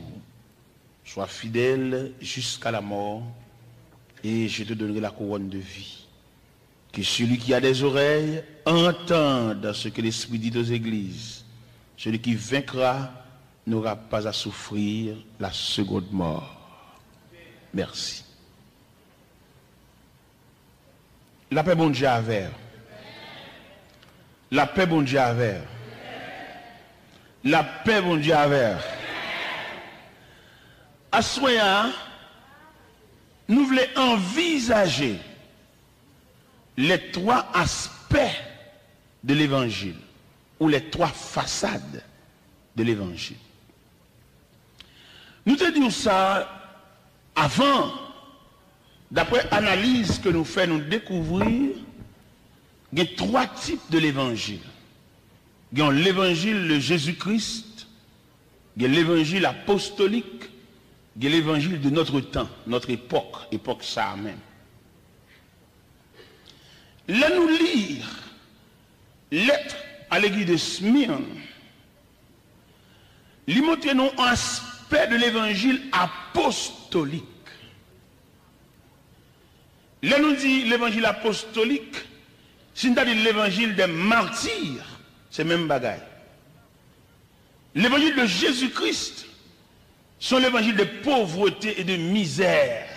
Sois fidèle jusqu'à la mort et je te donnerai la couronne de vie. Que celui qui a des oreilles entende ce que l'Esprit dit aux églises. Celui qui vaincra n'aura pas à souffrir la seconde mort. Merci. La paix bon Dieu La paix bon Dieu La paix bon Dieu À ce nous voulons envisager les trois aspects de l'évangile ou les trois façades de l'évangile. Nous te disons ça avant, d'après analyse que nous faisons découvrir, il trois types de l'évangile. L'évangile de Jésus-Christ, l'évangile apostolique, l'évangile de notre temps, notre époque, époque ça même. Là, nous lire lettre à l'église de Smyrne. Lui montre un aspect de l'évangile apostolique. Là, nous dit l'évangile apostolique, c'est l'évangile des martyrs, c'est même bagaille. L'évangile de Jésus-Christ, c'est l'évangile de pauvreté et de misère.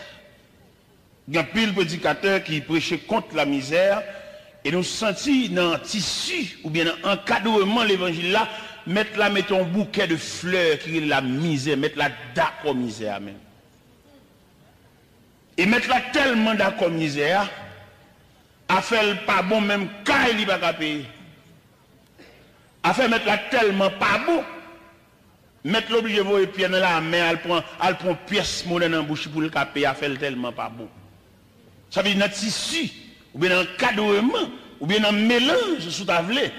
Il y a pile prédicateur qui prêchait contre la misère et nous senti dans un tissu ou bien dans encadrement l'évangile là, mettre là, mettre un bouquet de fleurs qui est la misère, mettre là d'accord misère même. Et mettre là tellement d'accord misère, à faire pas bon même quand il va payer. À faire mettre là tellement pas bon, mettre l'obligé de dans la main, elle prend, elle prend pièce monnaie dans la bouche pour le caper, à faire tellement pas bon. Ça veut dire dans tissu, ou bien dans le cadrement, ou bien dans le mélange sous tablé.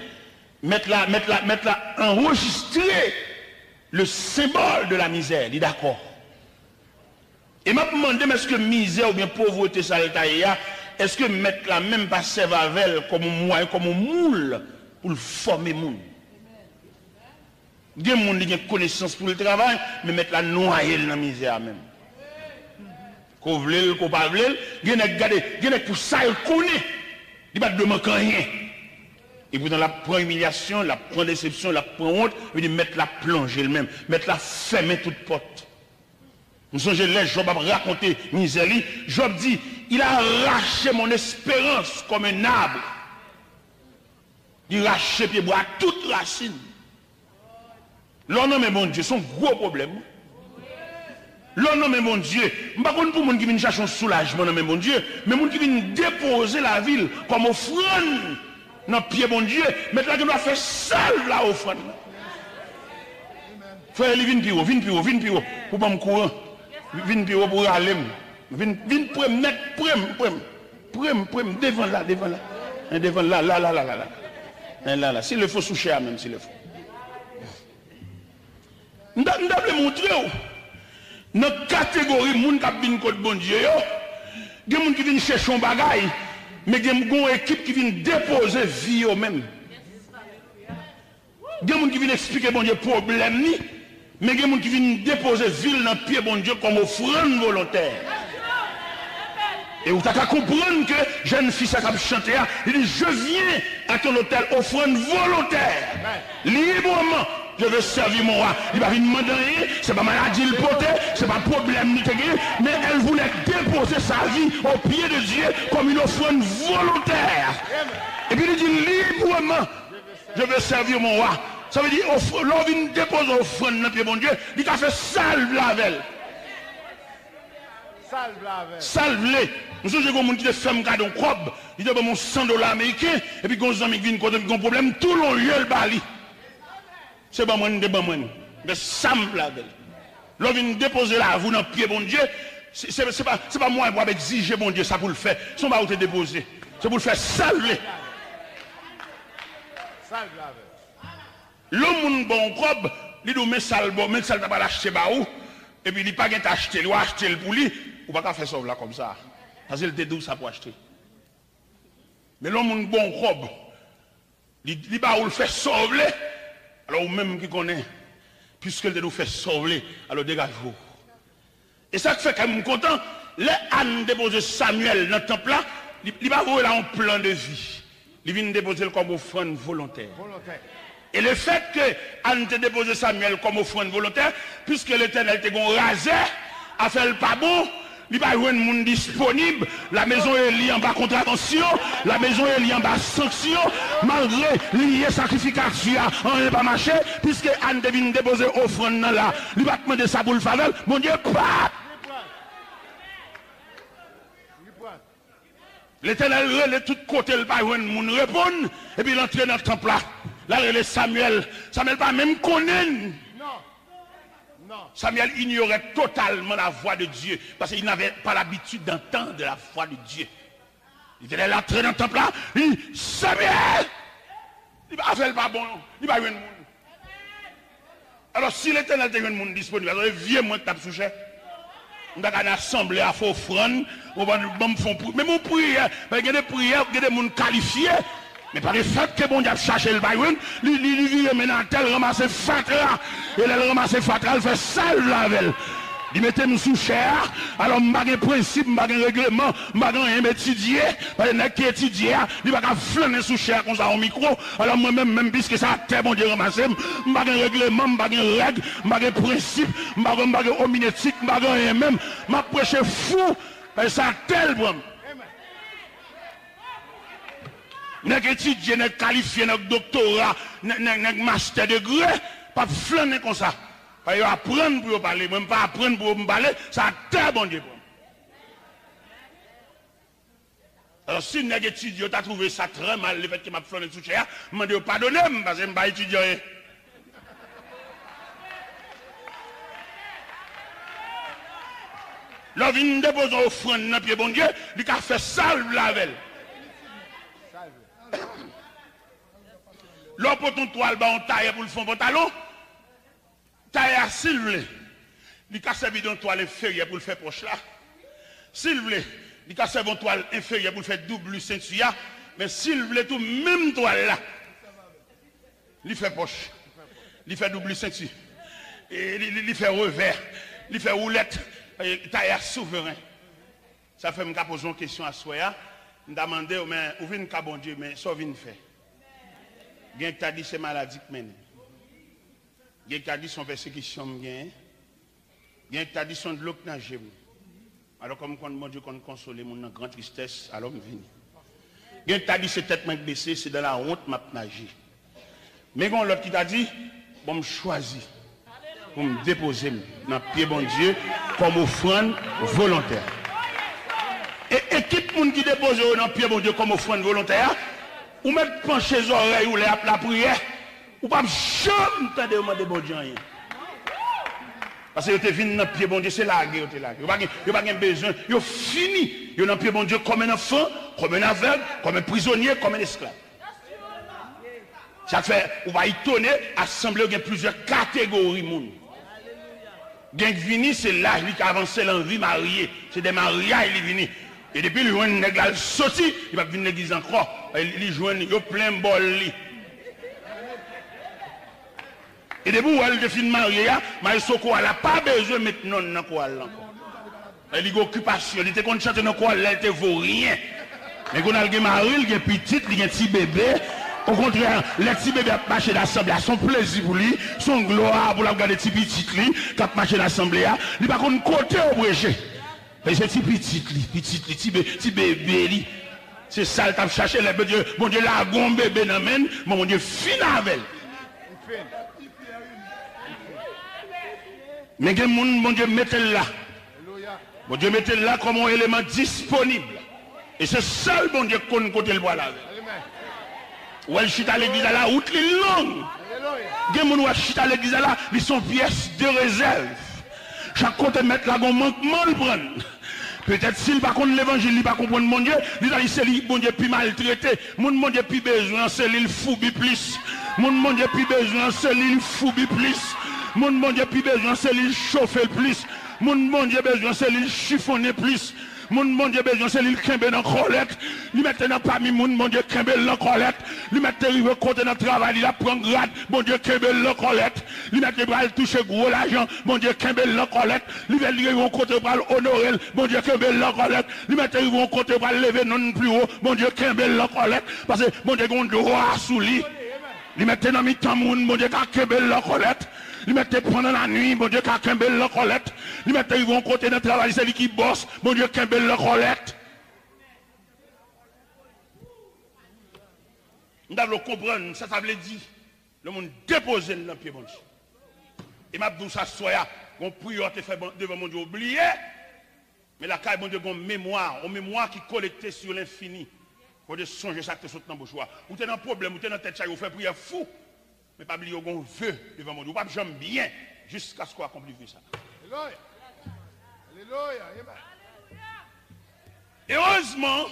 Mettre là, mettre là, mettre là, enregistrer le symbole de la misère. Il d'accord. Et m'a demandé, est-ce que misère ou bien pauvreté, ça est-ce que mettre la même pas avec comme moyen, comme moule pour le former monde? Il y a des gens qui ont connaissance pour le travail, mais mettre la noyer dans la misère même qu'on veut, qu'on pas veut, il y a des pour ça, il connaît. Il ne demande rien. Et dans la première humiliation, la première déception, la première honte, il dit mettre la plongée elle-même, mettre la fermer toute porte. Nous sommes les Job a raconté misère. Job dit, il a arraché mon espérance comme un arbre. Il a arraché pied bois toute racine. L'homme mais mon Dieu, c'est un gros problème. L'homme mais mon Dieu, je ne sais pas pour les gens qui viennent chercher un soulagement, mais mon Dieu, mais les gens qui viennent déposer la ville comme offrande dans le pied, mon Dieu, maintenant il doit faire seul la offrande. Frère, viens plus haut, viens plus haut, viens plus haut, pour pas me courir. Viens plus haut pour aller. Viens, viens, net, prem, prem, devant là, devant là. Hein, Devant là, là, là, là, là, là. Hein, Là, là, s'il le faut, sous cher même, s'il le faut. Nous devons montrer, oh. dans la catégorie de gens qui viennent bon Dieu, il y a des gens qui viennent chercher un bagage, mais il y a une équipe qui vient déposer vie. Il y a des gens qui viennent expliquer bon Dieu problème, ni, mais il y a des gens qui viennent déposer ville dans le pied bon Dieu comme offrande volontaire. Et vous avez comprendre que jeune fils a chanté, il dit Je viens à ton hôtel offrande volontaire, librement. Je veux servir mon roi. Il va venir demander rien, c'est pas maladie le porter, c'est pas problème ni mais elle voulait déposer sa vie au pied de Dieu comme une offrande volontaire. Et puis il dit librement, je veux servir mon roi. Ça veut dire, l'on vient déposer offrande dans le pied de mon Dieu, il a fait salve la velle. Salve la veille. Salve-les. Nous sommes des gens qui font un cadeau robe. Il donne mon 100 dollars américains. Et puis, quand ils ils ont un problème, tout le le bali. C'est pas moi, c'est pas moi. Mais sample la belle. L'on vient déposer là, vous dans le pied, bon Dieu. C'est pas, pas moi qui vais exiger, bon Dieu, ça pour le faire. C'est pas où te déposer. C'est pour le faire salve-les. Salve la veille. L'homme bon robe, il doit mettre ça bon, mettre ça pas l'acheter bah où? Et puis il pas qu'à acheter, il va acheter le pour lui, ou pas faire ça là comme ça. Parce qu'il d'où ça pour acheter. Mais l'homme bon robe, il dit pas où le fait sauver. Alors même qui connaît, puisque il nous fait sauver, alors dégage-vous. Et ça fait quand même content, les ânes déposent Samuel dans le temple là, il va voir là un plan de vie. Il vient déposer comme offrande volontaire. Volontaire. Et le fait que Anne te déposé Samuel comme offrande volontaire, puisque l'éternel te rasé, a fait le pas bon, il va y avoir un monde disponible, la maison est liée en bas contravention, la maison est liée en bas sanction, malgré lié sacrification, on n'est pas marché, puisque Anne te vient déposer offrande là, il va demander ça pour le faveur, mon Dieu, pas! L'éternel relève tout côté, le pas un monde répondre, et puis il entre dans le temple là. Là, il est Samuel. Samuel pas même connaître. Samuel ignorait totalement la voix de Dieu parce qu'il n'avait pas l'habitude d'entendre la voix de Dieu. Il était là, très dans le temple là, il dit Samuel Il va faire le pas bon, il va y monde. Alors si l'éternel était un monde disponible, alors viens moi tape sous. On va aller assembler à faux on va me faire Mais mon prière, il y a des prières, il y a des gens qualifiés. Mais par le fait que bon Dieu a cherché le baïoun, il vient maintenant tel ramasser fatra. Et elle ramasse fatra, elle fait sale la velle. Il mettait nous sous chair, alors je n'ai principe, je n'ai règlement, je n'ai étudié. Parce que qui étudie, il va flâner sous chair comme ça au micro. Alors moi-même, même puisque ça a bon Dieu ramassé, je n'ai règlement, je n'ai règle, je n'ai principe, je n'ai hominétique, je n'ai même. Je prêché fou, que ça a tel bon. Nèg étudié, nèg qualifié, nèg doctorat, nèg master degré, pas flâner comme ça. Pas apprendre pour parler, même pas apprendre pour parler, ça très bon Dieu. Alors si nèg étudié, t'as trouvé ça très mal, le fait qu'il m'a flâné sous cher, m'a dit pardonnez parce que je pas étudier. Là, vient déposer offrande dans pied bon Dieu, il a fait salve la velle. Lò poton toal ba an taye pou l fon pantalon, taye a sil vle, li kase bidon toal inferye pou l fe poch la. Sil vle, li kase bon toal inferye pou l fe doublu sensuya, men sil vle tou mèm toal la. Li fe poch, li fe doublu sensuya, li, li, li fe rever, li fe roulette, e taye a souveren. Sa fe m ka pozon kesyon a soya, m damande ou men, ou vin ka bon die, men so vin fe. Gen qui t'a dit c'est maladie que mène. Gen qui t'a dit son persécution gagne. Gen qui t'a dit son de l'eau que. Alors, comme quand mon Dieu qu'on consoler mon grande tristesse, alors me vini. Gen t'a dit c'est tête baissée, c'est dans la honte m'a nagé. Mais quand l'autre qui t'a dit, bon me choisi pour me déposer dans le pied bon Dieu comme offrande volontaire. Et équipe qui dépose dans le pied bon Dieu comme offrande volontaire, ou mettre pencher les oreilles ou les la prière, ou pas jamais entendre demander bon Dieu. Parce que vous êtes venu dans le pied bon Dieu, c'est largué, vous êtes largué. Vous n'avez pas besoin. Vous fini. Vous dans le pied bon Dieu comme un enfant, comme un aveugle, comme un prisonnier, comme un esclave. Ça fait, on va étonner, assembler, il y a plusieurs catégories de monde. Gen c'est l'âge qui a avancé dans la vie mariée. C'est des mariages, est venu. Et depuis, il joue nègre sorti, il va venir l'église encore. Il joue il plein bol. Et depuis elle est mariée, mais Soko, elle n'a pas besoin non dans quoi. Elle a une occupation, elle était contre chanter dans quoi elle ne vaut rien. Mais quand elle a un mari, elle a un petit, elle un petit bébé. Au contraire, les petits bébés qui marché l'assemblée, son plaisir pour lui, son gloire pour la regarder petit petit qui a marché l'assemblée, il va contre côté au bréché. Et c'est petit petit petit petit bébé. C'est ça, il t'a cherché les bébés. Mon Dieu, là, un bébé men, mon Dieu, fin avec. Mais il mon Dieu, mettez là? Mon Dieu, mettez là comme un élément disponible. Et c'est seul, mon Dieu, qu'on côté le bois là. Ou elle chute à l'église à la route, les longues. Des gens qui chute à l'église là, ils sont pièces de réserve. Chaque côté mettre là, un manquement prendre. Peut-être s'il pas contre l'évangile, il pas comprendre mon Dieu, il dit c'est lui, mon Dieu, plus maltraité. Mon mon Dieu, plus besoin, c'est lui, foubi plus. Mon mon Dieu, plus besoin, c'est lui, foubi plus. Mon mon Dieu, plus besoin, c'est lui, chauffer plus. Mon mon Dieu, besoin, c'est lui, chiffonner plus. Mon Dieu besoin c'est lui qui dans collecte. Lui mettre dans parmi mon mon Dieu qui dans collecte. Lui mettre rive côté dans travail, il prend grade. Mon Dieu qui dans collecte. Lui mettre bras toucher gros l'argent. Mon Dieu qui dans collecte. Lui mettre rive côté bras honorer. Mon Dieu qui dans collecte. Lui mettre rive côté bras lever non plus haut. Mon Dieu qui dans collecte parce que mon Dieu a droit sous lui. Lui mettre dans mi-temps mon Dieu qui dans collecte. Lui mettez pendant la nuit, mon Dieu, qu'à Kembel la collecte. Lui mettez, ils vont côté de travail, c'est lui qui bosse, mon Dieu, Kembel la collecte. Nous devons comprendre, ça, ça veut dire, le monde déposer dans le pied, mon Dieu. Et m'a dit ça, on prière te fait devant mon Dieu oublié, mais la caille, mon Dieu, une mémoire, une mémoire qui collecte sur l'infini. Pour de songer ça que tu sautes dans le choix. Ou tu dans un problème, ou tu es dans tête, vous faites prière fou. Mais pas oublier qu'on veut devant mon Dieu. Pas j'aime bien jusqu'à ce qu'on accomplisse ça. Alléluia. Alléluia. Et heureusement,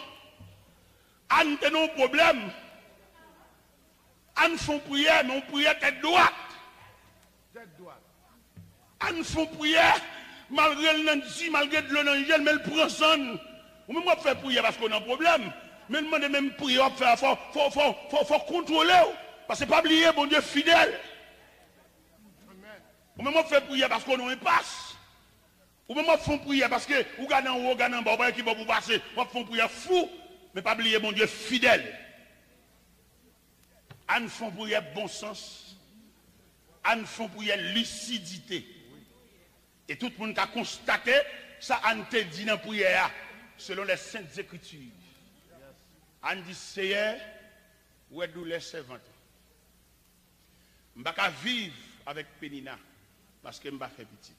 on a un problème. On fait prière, mais on prière tête droite. Tête droite. On fait prière, malgré le nanti, malgré le l'angel, mais le prend son. Ou même on fait prière parce qu'on a un problème. Mais demande même prière, il faut, faut, faut, faut contrôler. Parce que pas oublier, mon Dieu fidèle. Ou même on fait prière parce qu'on a un passe. Ou même on fait prière parce que vous gagnez en haut, gagnez en bas, qui va vous passer. On fait prière fou, mais pas oublier, mon Dieu fidèle. On fait prière bon sens. On fait prière lucidité. Et tout le monde a constaté, ça on te dit dans la prière, selon les saintes écritures. On dit, Seigneur, où est douleur servante? Je ne vais pas vivre avec Pénina parce que je ne faire petit.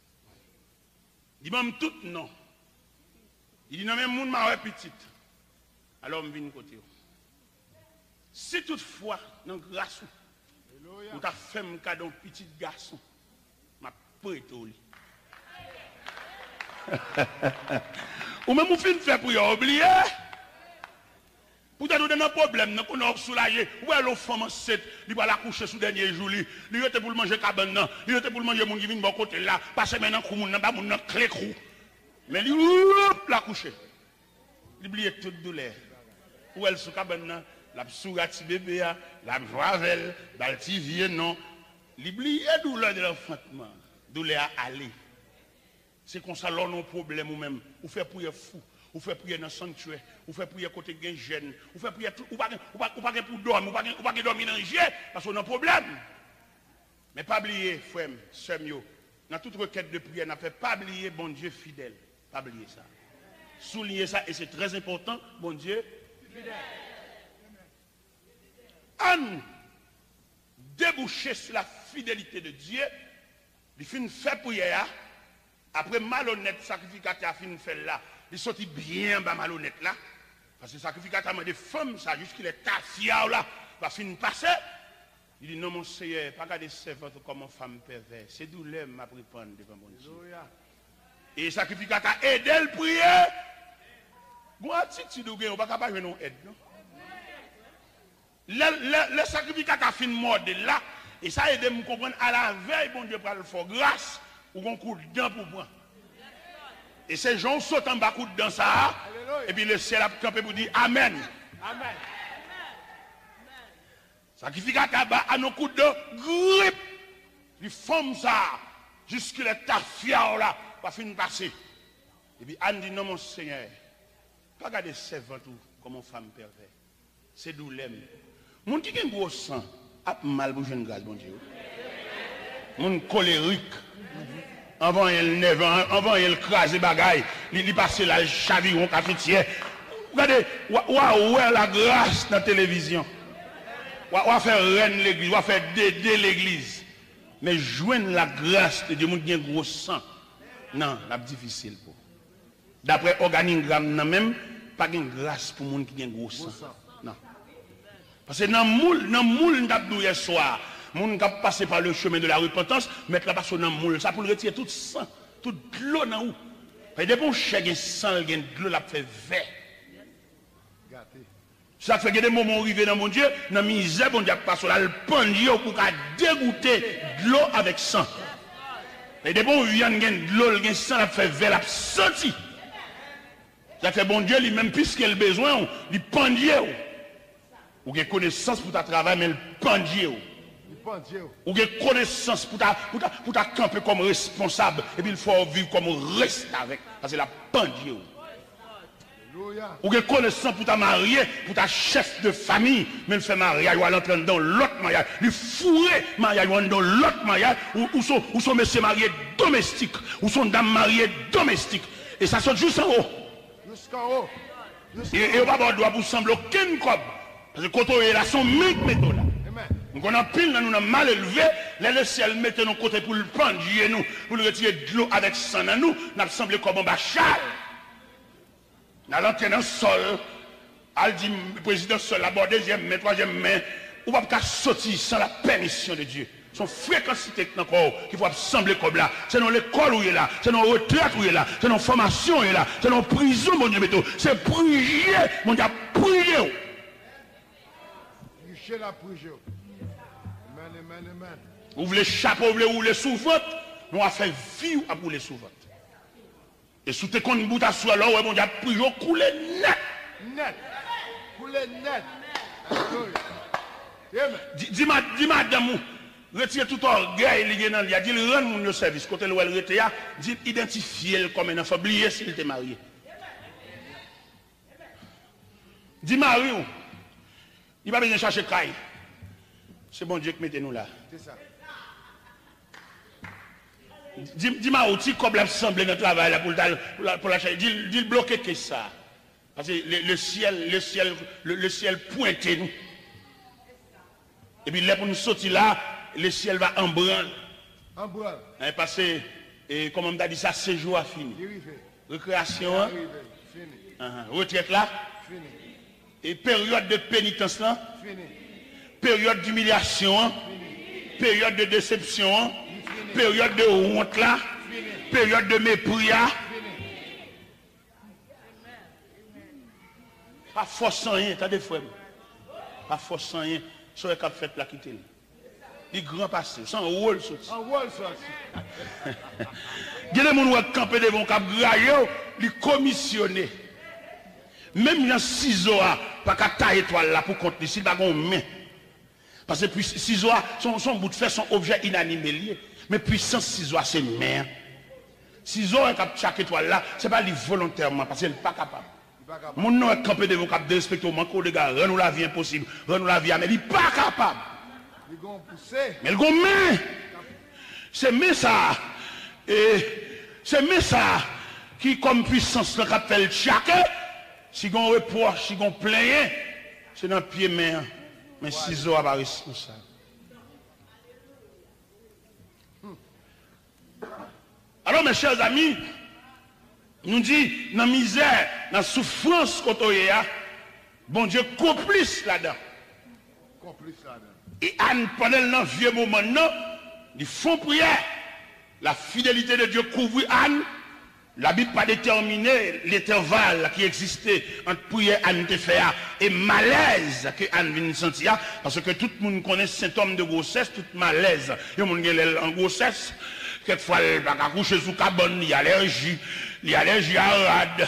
Il dit, tout non. Il dit, non, mais monde m'a petit. Alors, je viens côté. Si toutefois, dans grâce, ou ta fait un cadeau petit garçon, je prête au lit. Ou même, <laughs> vous finissez faire pour oublier. Pour te donner un problème, nous avons soulagé. Où est l'eau femme enceinte Il va la coucher sous dernier jour. Il était pour manger cabane. Il était pour manger mon qui vient de bon côté là. Parce que maintenant, il n'a pas mon clé crou. Mais il la coucher. Il oublie toute douleur. Où est sous cabane La sourate bébé, la joavel, la petit vieux non. Il oublie douleur de l'enfantement. Douleur à aller. C'est comme ça, l'on a un problème ou même. Ou fait pour fou ou fait prier dans le sanctuaire, ou fait prier côté gen jeune, ou fait prier ou pas ou pas pour dormir, ou pas ou pas dormir dans le parce qu'on a un problème. Mais pas oublier, frère, sœur dans toute requête de prière, n'a fait pas oublier bon Dieu fidèle. Pas oublier ça. souligner ça et c'est très important, bon Dieu. Anne déboucher sur la fidélité de Dieu, il fait pour hier, après malhonnête sacrificateur fini fait là, li soti byen ba malonet la, pase sakrifika ta man de fom sa, jiski le tasya ou la, va fin pase, Il dit, non, mon Seigneur, pas garder servante comme une femme perverse. C'est douleur m'a pris prendre devant mon Dieu. Et sacrificateur a aidé le prier. Bon attitude, on ne pas capable de nous. Non? Le, le, le sacrificateur a fin mort de là. Et ça aide à me comprendre à la veille, bon Dieu, pour le faire grâce ou qu'on coule dedans pour moi. Et ces gens sautent en bas dent ça, et puis le ciel a campé pour dire Amen. Amen. Sacrificateur à nos coups de grippe. Les femmes ça, jusque les tafia là, va finir passer. Et puis Anne dit non mon Seigneur, pas garder servant tout comme une femme perverse. C'est d'où l'aime. Mon qui a un gros sang, a mal pour jeune grâce, bon Dieu. Mon colérique. Avant il neve, avant il crase bagaille, il il passe là, le chaviron cafetière. Regardez, ou ou la grâce dans la télévision? On va faire reine l'église, on va faire dédé l'église. Mais joindre la grâce de Dieu, moun qui a un gros sang. Non, c'est difficile. D'après organigramme, non même, pas de grâce pour moun qui a un gros sang. Parce que dans le moule, dans le moule, nous soir, Moun kap pase par le chemin de la repentance, met la pason nan moul. Sa pou l retire tout san, tout glou nan ou. Fè depon chè gen san, gen glou la fè vè. Sa fè gen de moun moun rive nan moun die, nan mizè bon diap pason. Al pan diyo pou ka degoute glou avèk san. Fè depon vyan gen glou, gen san la fè vè, la fè soti. Ça fait bon Dieu lui-même, puisqu'il a besoin, il pendit. Ou a connaissance pour ta travail, mais il pendit. Ou qu'il connaissance pour ta, pour ta, pour ta camper comme responsable. Et puis il faut vivre comme reste avec. Parce que la. Alléluia. Ou que connaissant pour ta mariée, pour ta chef de famille, mais il fait mariage, ou l'entrer dans l'autre mariage, il fourré mariage, ou dans l'autre mariage, ou, ou son, ou son monsieur marié domestique, ou son dame mariée domestique. Et ça sort juste en haut. Jusqu'en haut. Et, et on va pas droit pour sembler aucun cob. Parce que quand on est là, son mec méthode là. Nous connaissons pile, nous nous mal élevé. Le ciel mettait nos côtés pour le prendre, nous, pour le retirer de l'eau avec sang à nous. Nous semblé comme un bachal. Nous allons dans le sol. Al dit, le président seul, abord, deuxième main, troisième main. ou ne pas sortir sans la permission de Dieu. Son fréquencité qui va sembler comme là. C'est dans l'école où il est là. C'est dans la retraite où il est là. C'est dans la formation où il est là. C'est dans la prison, mon Dieu, C'est prier, mon Dieu, prier. Michel a prié. Ou vle chapo, ou vle ou le souvot, nou a fe vi ou ap ou le souvot. E sou te kon bout asou ala, ou e moun di ap priyo koule net. Net. Koule net. Di madam ou, retire tout or gay li genan li a, di li ren moun yo servis, kote l wèl rete ya, di identifiye l komen an, fabliye si l te marye. Di marye ou, di pa bezen chache kaye. C'est bon Dieu qui mettez nous là. C'est ça. Dis- Dis-moi, tu comme l'assemblée de travail là pour, la- pour la, chaîne. Dis, dis bloquer que ça. Parce que le, le ciel, le ciel, le, le ciel pointé nous. Et puis là, pour nous sortir là, le ciel va en branle. En branle. Hein, parce que, et, comme on t'a dit, ça, séjour a fini. Récréation, hein, hein, retraite là, Fini. et période de pénitence là, Fini. période d'humiliation, période de déception, période de honte là, période de mépris là. Pas force sans rien, t'as des frères. Pas force sans rien, soit qu'a fait la quitter. Di gran pase, san wòl soti. San wòl soti. Gye de moun wè kampe devon kap graye yo, li komisyonè. Mèm jan sizo a, pa ka ta etwal la pou konti, si bagon men. Parce que ciseaux, son, son, bout de fer, son objet inanimé lié. Mais puissance ciseaux, c'est mère. Ciseaux, chaque étoile là, c'est pas lui volontairement, parce qu'il n'est pas capable. Mon nom est campé devant cap de respect au manque de gars. Renou la vie impossible. Renou la vie mais il n'est pas capable. Mais le main. c'est mais ça. Et c'est mais ça qui, comme puissance, le cap fait chacun. Si on reproche, si on plaint, c'est dans le pied main. Mais ciseaux à pas responsable. Alors mes chers amis, nous dit, dans la misère, dans la souffrance qu'on a, bon Dieu complice là-dedans. Complice là-dedans. Et Anne, pendant le vieux moment, non, ils font prière. La fidélité de Dieu couvre Anne. La Bible pas déterminé l'intervalle qui existait entre prière Anne te faire et malaise que Anne vient sentir. Parce que tout le monde connaît symptômes de grossesse, tout malaise. Il y a en grossesse. Quelquefois, il va coucher sous cabane, il y a allergie, il y a allergie à rade.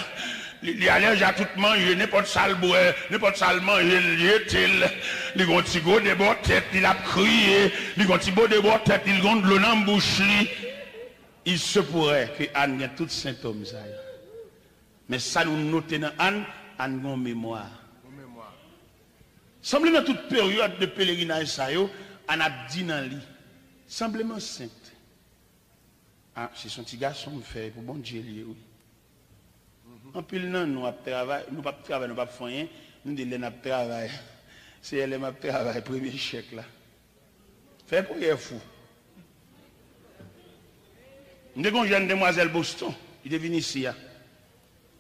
Il allergie à tout manger, n'importe sale boire, n'importe sale manger, il est-il? Il a un petit go de tête, il a crié, il a un petit go de tête, il l'eau dans la bouche. il se pourrait que Anne ait tous symptômes. Mais ça nous notons dans Anne, Anne a une mémoire. Semblement toute période de pèlerinage, ça, Anne a dit dans lit. semblement sainte. Ah, c'est son petit garçon qui fait pour bon Dieu. lui, Oui. En pile, non, nous travaillons, nous pas travailler, nous pas faire rien, nous disons nous travaillons. C'est elle qui travaille, premier chèque là. Fais pour est fou. Nous avons une jeune demoiselle Boston, il est venu ici. hein.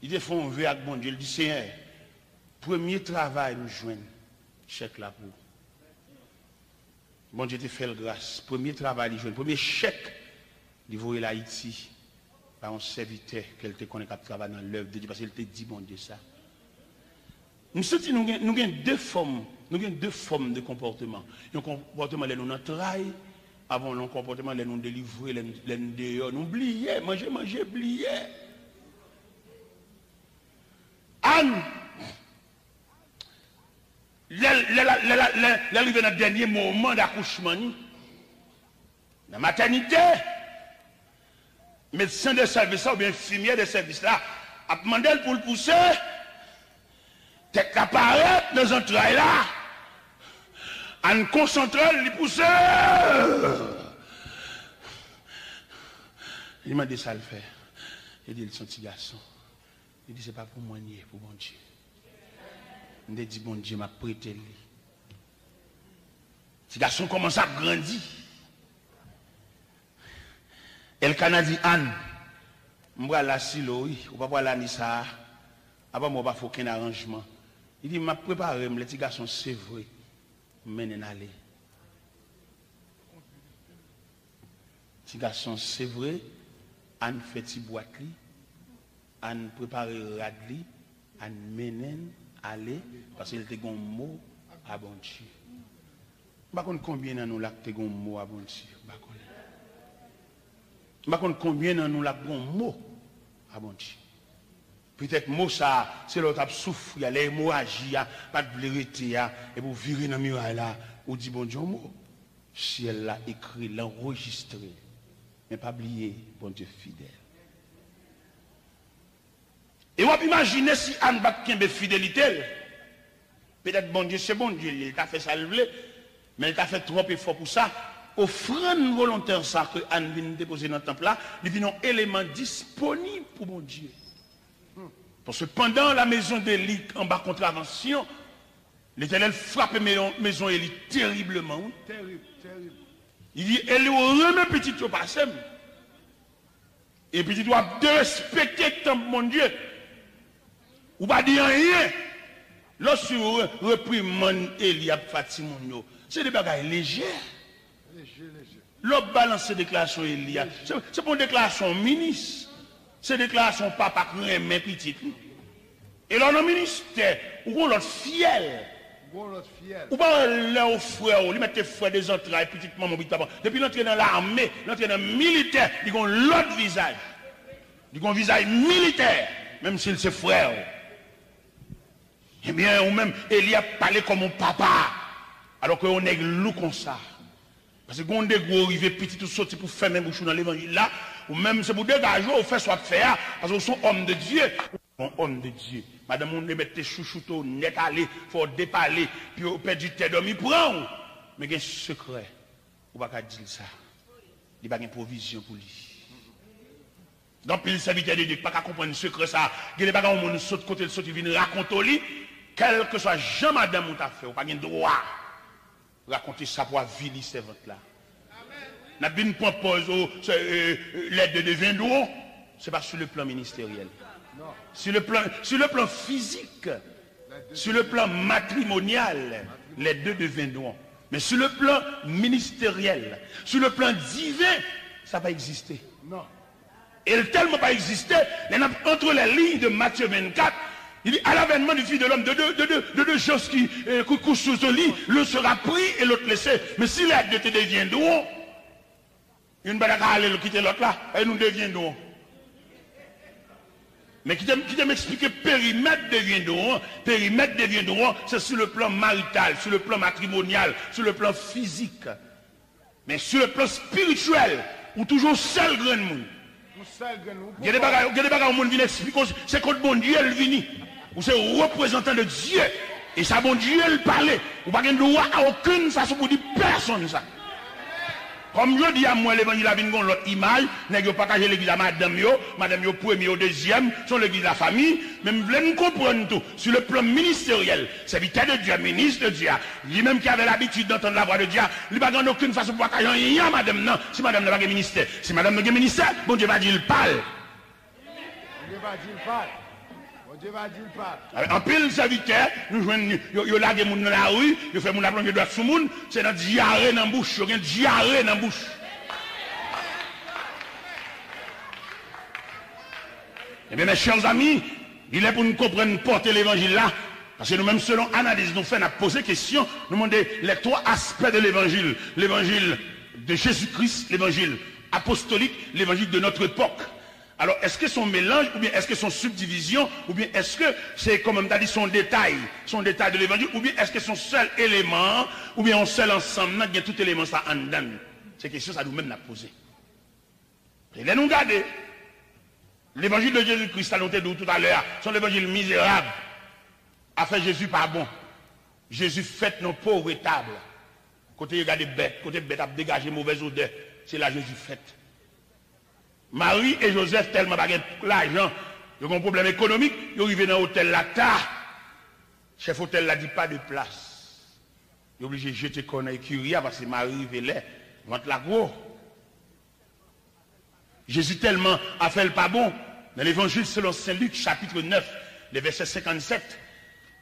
Il a fait un vœu avec bon Dieu, il dit, Seigneur, premier travail nous joignent, chèque là pour. Bon Dieu te fait grâce. Premier travail, il joue. Premier chèque, il voyait l'Haïti par un serviteur qu'elle te connaît qui travaille dans l'œuvre de Dieu parce qu'elle te dit, bon Dieu, ça. Nous sentons nous avons deux formes, nous avons deux formes de comportement. Un comportement, là, nous dans avon nou komporteman lè nou delivre, lè nou deyo, nou bliye, manje, manje, bliye. An, lè rive nan denye mouman d'akouchman ni, nan maternite, medisyen de servis la ou bien fimier de servis la, ap mandel pou l'pouse, tek aparet nan zan trai la, là, en concentrant, le pousser. Il m'a dit ça le faire. Il dit, son petit garçon. Il dit, c'est pas pour moi, ni pour mon Dieu. Il dit, bon Dieu m'a prêté lui. Petit garçon commence à grandir. Et le Canadien Anne, je vais la silo, oui, ou pas la ni ça. Après, moi, pas aucun arrangement. Il dit, m'a préparé, le petit garçon, c'est vrai. Menen aller. Garçon, c'est vrai. Anne fait petit boîte. Anne prépare rad li. Anne menen aller. Parce qu'il était un mot à bon Dieu. Je ne sais pas combien de nous à bon Dieu? Je ne sais pas combien de nous là un mot à bon Dieu. Peut-être mot ça, c'est l'autre a l'hémorragie, pas de vérité, et pour virer dans le muraille là, ou dit bon Dieu mot. Si elle l'a écrit, l'a enregistré, mais pas oublier, bon Dieu fidèle. Et on peut imaginer si Anne de fidélité, peut-être bon Dieu, c'est bon Dieu, il t'a fait ça mais il t'a fait trop effort pour ça. Offrande volontaire ça que Anne vient déposer dans le temple là, il vient un élément disponible pour mon Dieu. Parce que pendant la maison d'Élie, en bas contravention, l'Éternel frappe maison, maison Élie terriblement. Terrible, terrible. Il dit, elle remet petit au passé. Et petit doit de respecter le temple, mon Dieu. Ou pas dire rien. Lorsque vous reprimez Élie à Fatimon, c'est des bagages légers. Léger, léger. L'autre balance ces déclarations Élie. C'est pour une déclaration ministre. C'est déclaration papa qui remet petit. Et là, dans ministère, où on l'autre fiel. Bon, l'autre fiel. Ou pas leur frère, ou lui mettre frère des entrailles, petite maman, petit papa. Depuis l'entrée dans l'armée, l'entrée dans le militaire, ils ont l'autre visage. Ils ont un visage militaire, même s'il c'est frère. Eh bien, ou même, Elie a parlé comme un papa, alors qu'on est loup comme ça. Parce que quand on est gros, arrivé petit, tout sorti pour faire même bouchon dans l'évangile là, ou même c'est pour dégager, ou faire soit faire, parce que sont hommes de Dieu. Bon, homme de Dieu. Madame, on les mette chouchouto, net aller, faut dépaler, puis on perd du temps dormi, prend. Mais il y a un secret? On va pas dire ça? Il n'y a pas de provision pour lui. Dans pile serviteur de Dieu, pas qu'à comprendre le secret ça. Il y a bagages où on saute côté, vient raconter lit. Quel que soit Jean madame ou t'a fait, ou pas de droit. Raconter ça pour vili servante là. N'a pause au euh, l'aide de devin d'eau. C'est pas sur le plan ministériel. Sur le plan, sur le plan physique, sur le plan matrimonial, les deux deviennent Mais sur le plan ministériel, sur le plan divin, ça n'a pas existé. Non. Et tellement pas existé, entre les lignes de Matthieu 24, il dit, à l'avènement du Fils de l'homme, de deux, de deux, de deux choses qui euh, couchent sous ce lit, l'un sera pris et l'autre laissé. Mais si les deux te deviennent d'où, une balle à aller quitter l'autre là, et nous deviendrons. Mais qui t'aime expliquer périmètre devient droit, périmètre devient droit, c'est sur le plan marital, sur le plan matrimonial, sur le plan physique. Mais sur le plan spirituel, ou toujours seul grand monde. Il y a des bagages, monde vient expliquer, c'est quand bon Dieu est venu. Ou c'est représentant de Dieu. Et ça, bon Dieu, il parlait. Ou pas de droit à aucune façon pour dire personne ça. Comme je dis à moi, l'évangile a une l'autre image, n'est pas caché l'église à madame yo, madame yo premier au deuxième, sont l'église de la famille, mais je voulais comprendre tout, sur le plan ministériel, c'est serviteur de Dieu, ministre de Dieu, lui-même qui avait l'habitude d'entendre la voix de Dieu, il n'a pas aucune façon pour cacher rien, madame, non, si madame n'a pas de ministère, si madame n'a pas de ministère, bon Dieu va dire, il parle. Dieu va dire, il parle. Dieu va dire pas. En pile serviteur, nous jouons, yo dans la rue, yo fait moun la plonge droite sous moun, c'est dans diarrhée dans bouche, yo gen diarrhée dans bouche. Eh bien, mes chers amis, il est pour nous comprendre porter l'évangile là. Parce que nous-mêmes, selon analyse, nous faisons, poser question, nous demandons les trois aspects de l'évangile. L'évangile de Jésus-Christ, l'évangile apostolique, l'évangile de notre époque. Alors, est-ce que son mélange, ou bien est-ce que son subdivision, ou bien est-ce que c'est, comme on a dit, son détail, son détail de l'évangile, ou bien est-ce que son seul élément, ou bien un seul ensemble, il y a tout élément ça en dedans. C'est question ça nous-mêmes l'a posé. Et là, nous garder. L'évangile de Jésus-Christ, à dit tout à l'heure, son évangile misérable, a fait Jésus pas bon. Jésus fait nos pauvres tables. Côté des bêtes, côté bête a dégagé mauvaise odeur, c'est là Jésus fait. Marie et Joseph, tellement pas l'argent, ils ont un problème économique, ils arrivent dans l'hôtel là, chef hôtel là dit pas de place. Ils sont obligés de jeter qu'on a parce que Marie est là, vente la gros. Jésus tellement a fait le pas bon. Dans l'évangile selon Saint Luc, chapitre 9, le verset 57,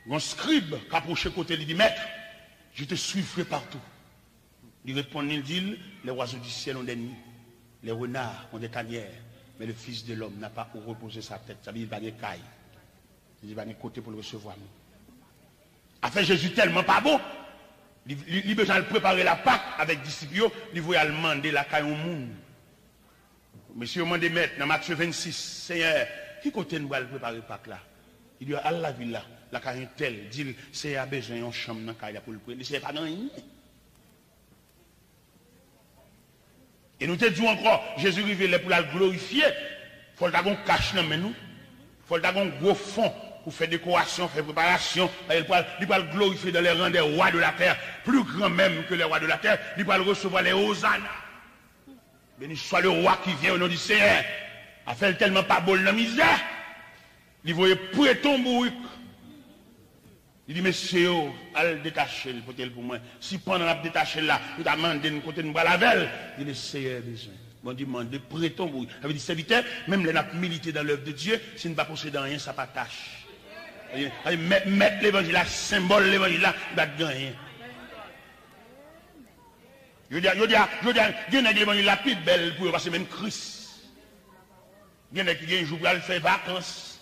un scribe qui approché côté, il dit, Maître, je te suivrai partout. Il répond, il dit, les oiseaux du ciel ont des nids. Les renards ont des tanières, mais le Fils de l'homme n'a pas où reposer sa tête. Ça veut dire qu'il va caille. Il va côté pour le recevoir. A fait Jésus tellement pas bon. Il a besoin de préparer la Pâque avec disciples. Il voulait demander la caille au monde. Monsieur demande maître, dans Matthieu 26, Seigneur, qui côté nous le préparer la Pâque là? Il dit, à la ville là, la caille telle, dit, c'est a besoin d'une chambre dans la caille pour le prendre. C'est pas dans rien. Et nous te disons encore, Jésus révélé pour la glorifier. Il faut qu'on cache dans nous. Il faut qu'on gros fond pour faire décoration, faire préparation. Il va le glorifier dans les rangs des rois de la terre, plus grand même que les rois de la terre. Il va le recevoir les hosannas. Béni soit le roi qui vient au nom du Seigneur. A fait tellement pas beau la misère. Il voyait ton bourrique. Il dit, monsieur, allez détacher le pour moi. Si pendant la détaché là, il a demandé de côté de la velle, il dit, Seigneur, besoin. Bon, dit, demande, prêtons vous. Ça veut dire, serviteur, même les nappes milité dans l'œuvre de Dieu, s'il ne pas posséder rien, ça pas tâche. Mettre l'évangile là, symbole l'évangile là, il va gagner. Je dire, je dire, je veux dire, il y a l'évangile la plus belle pour passer même Christ. Il y a qui un jour pour faire vacances.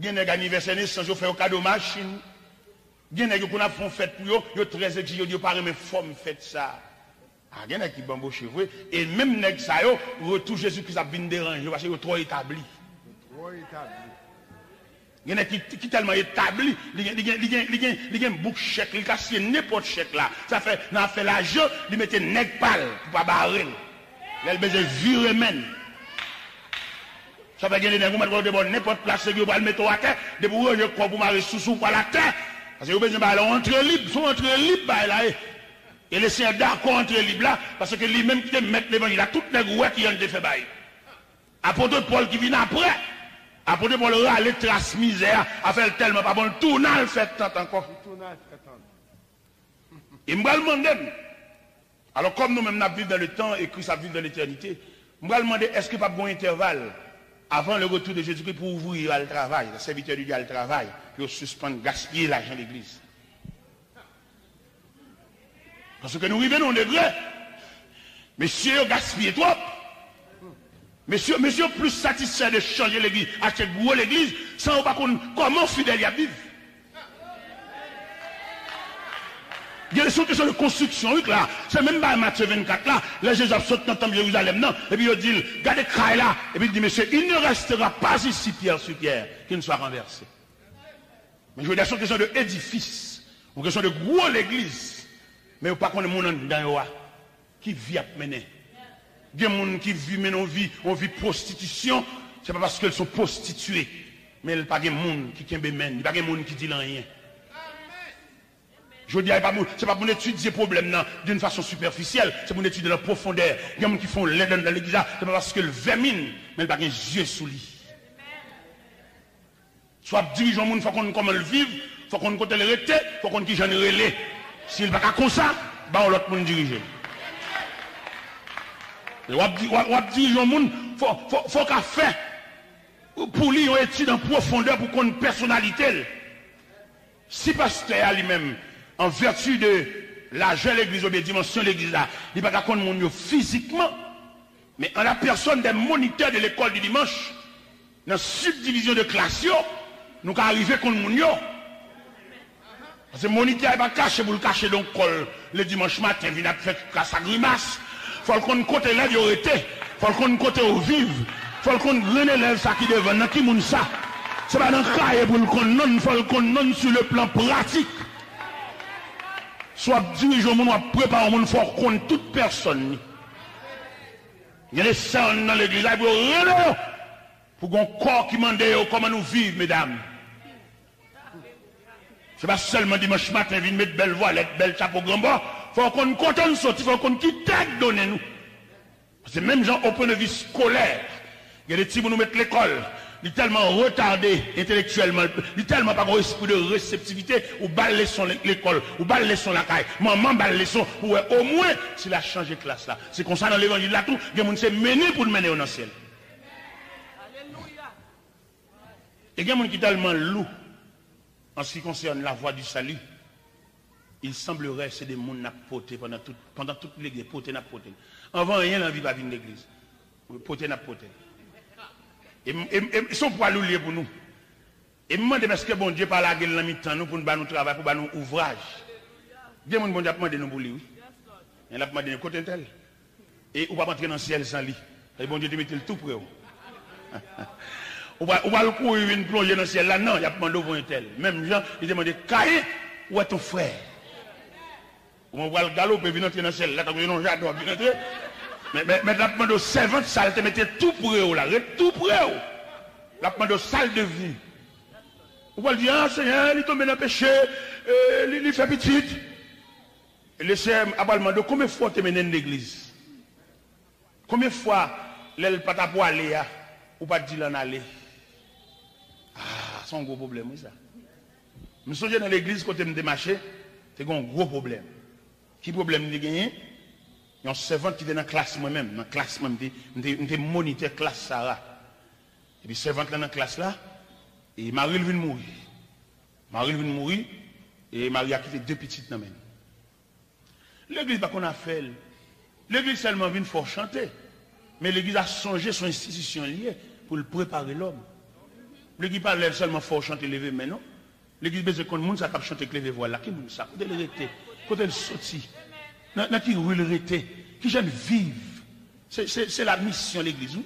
Gen nèg anniversaire naissance, yo fait un cadeau machine. Gen nèg qu'on a fait fête pour yo, yo très exigeant, yo pas mais forme fête ça. Ah, gen nèg qui bambo cheveux et même nèg ça yo retour Jésus-Christ a bien dérangé parce que yo trop établi. Trop établi. Il y a qui, qui tellement établi, un bouc chèque, il casse n'importe chèque là. Ça fait, n'a fait l'argent, il mettait nèg pâle pour pas barrer. Besoin de virer même. Ça va gagner des gens qui mettre n'importe place que vous le mettre à terre, de vous ranger quoi pour marrer sous sous par la terre. Parce que vous besoin de entrer libre, sont entrer libre là. Et laisser d'accord entrer libre là, parce que lui-même qui te met l'évangile là, toutes les roues qui ont fait bail. Apôtre Paul qui vient après. Apôtre Paul râle trace misère, a fait tellement pas bon, le tournal fait tant encore. Je vais demander, alors comme nous-mêmes nous vivons dans le temps et Christ a vécu dans l'éternité, je vais demander est-ce qu'il n'y a pas bon intervalle avant le retour de Jésus-Christ pour ouvrir le travail, le serviteur du Dieu le travail, pour suspendre, gaspiller l'argent de l'église. Parce que nous vivons au degré. Monsieur gaspillé trop. Monsieur, monsieur plus satisfait de changer l'église, acheter gros l'église, sans pas comment fidèle a vivre? A des questions de construction, là. C'est même pas Matthieu 24, là. Les Jésus sautent dans le Jérusalem, non. Et puis il dit, regardez craille là. Et puis il dit, monsieur, il ne restera pas ici pierre sur pierre qui ne soit renversé. Mais je veux dire, c'est une question d'édifice. Une question de gros l'église. Mais pas qu'on est mon dans qui vit à mener. Il y a des gens qui vivent mais on vit, on vit prostitution. C'est pas parce qu'elles sont prostituées. Mais il n'y a pas de monde qui kembe men. Il n'y a pas de monde qui dit rien. Je dis, ce n'est pas pour étudier le problème d'une façon superficielle, c'est pour étudier la profondeur. Il y a des gens qui font l'aide dans l'église, c'est pas parce que le mais il n'y a pas yeux sous lui. Soit dirigeant il faut qu'on comment le vivre, il faut qu'on côté le il faut qu'on qui j'en relais. S'il va pas comme ça, bah l'autre monde diriger. Et on dirigeant monde, faut qu'à faire pour lui une étude en profondeur pour qu'on personnalité. Si pasteur lui-même en vertu de l'argent l'église ou des dimensions de l'église il ne va pas connaître mon physiquement, mais en la personne des moniteurs de l'école du dimanche, dans la subdivision de classe, nous arriver contre mon Parce que le moniteur n'est pas caché pour le cacher donc le dimanche matin, il vient faire sa grimace. Il faut qu'on là, il aurait été. Faut qu'on côté au vive. Il faut qu'on relève ça qui devant, qui moun ça. C'est pas dans le cahier pour le qu'on non, il faut qu'on non sur le plan pratique Sou ap dirijon moun wap prepa ou moun fò kon tout person ni. Yene san nan l'eglise, ay pou yo reno pou gon kor ki mande yo koman nou viv, medam. Se pa selman dimanche matin vin met bel voilet, bel chapo gramba, fò kon konton soti, fò kon ki tag donen nou. Se menm jan open de vi skolèr, yene ti moun nou met l'ekol, il est tellement retardé intellectuellement, il est tellement pas un esprit de réceptivité, ou balle son l'école, ou balle son la caille, maman balle son, ou au moins, s'il a changé de classe là. C'est comme ça dans l'évangile là tout, il y a des gens qui mené pour le mener au ciel. Et il y a des gens qui sont tellement loups en ce qui concerne la voie du salut. Il semblerait que c'est des gens qui ont pendant, tout, pendant toute l'église, poté n'a poté. Avant rien, la vie va venir l'église. Poté n'a poté. Et, ils sont pour lier pour nous. Et me demande est-ce que bon Dieu parle à la mi-temps nous pour nous nous travail, pour nous ouvrage? Dieu mon bon Dieu a demandé nous pour lui. Il a demandé côté tel. Et on va rentrer dans le ciel sans lui. Et bon Dieu te met tout près. On va, on va le courir une plonger dans le ciel là. Non, il a demandé pour un tel. Même Jean, il demandé, Caïn, où est ton frère? On va le galop, peut venir dans le ciel. Là, non, j'adore, venir. Mais, demande aux servantes, ça te mettait tout eux là, tout eux. La demande salles de vie. On va dire, ah Seigneur, il tombe dans le péché, euh, il, fait petit. Et le Seigneur a demandé combien de fois tu mené dans l'église Combien de fois l'aile pas pour aller ou pas dire en aller Ah, c'est un gros problème, ça. Je me souviens dans l'église quand je me démarché, c'est un gros problème. Qui problème de gagner il y a un servant qui était dans la classe moi-même, dans la classe j'étais moniteur classe Sarah. Et puis servante dans la classe là, et Marie vient mourir. Marie vient mourir, et Marie a quitté deux petites dans même. L'église pas qu'on a fait. L'église seulement vient fort chanter. Mais l'église a changé son institution liée pour le préparer l'homme. L'église pas seulement fort chanter lever mais non. L'église besoin qu'on monde ça cap chanter lever voilà qui monde ça côté le côté le sorti dans qui rue qui j'aime vivre. C'est la mission de l'église.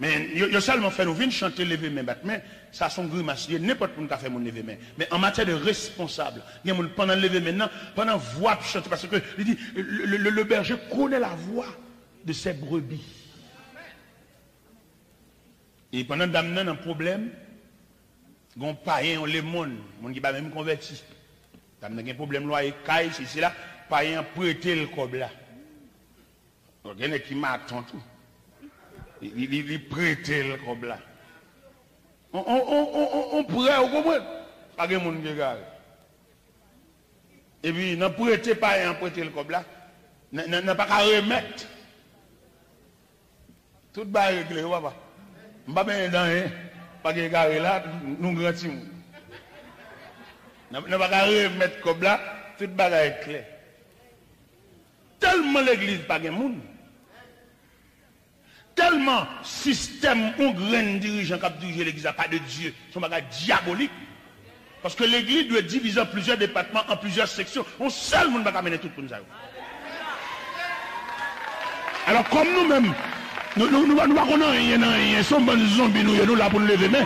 Mais il a seulement fait nous venir chanter lever main mais ça son grimace, n'importe qui a fait mon lever main. Mais en matière de responsable, il y a pendant lever maintenant, pendant voix chanter parce que il dit le, le, berger connaît la voix de ses brebis. Et pendant d'amener un problème, on païen, on les monde, on qui pas même converti. D'amener un problème et caille, c'est là, prêter le cob là. Donc, il y a qui m'attend tout. Il, prête le là. On, on, on, on, prête, vous comprenez Pas de monde qui garde. Et puis, prêté pas un prêté le là. N'a pas qu'à remettre. Tout va régler, papa. Je ne pas bien dans rien. Pas de garder là, nous grands N'a pas qu'à remettre comme là, tout va être clair. Tellement l'église pas de monde. Tellement système ou grand dirigeant qui a dirigé l'église n'a pas de Dieu. Son bagage diabolique. Parce que l'église doit en plusieurs départements, en plusieurs sections. On seul monde va mener tout pour nous. Alors comme nous-mêmes, nous ne nous, nous, nous, rien, rien, sommes des zombies, nous, nous là pour nous lever, mais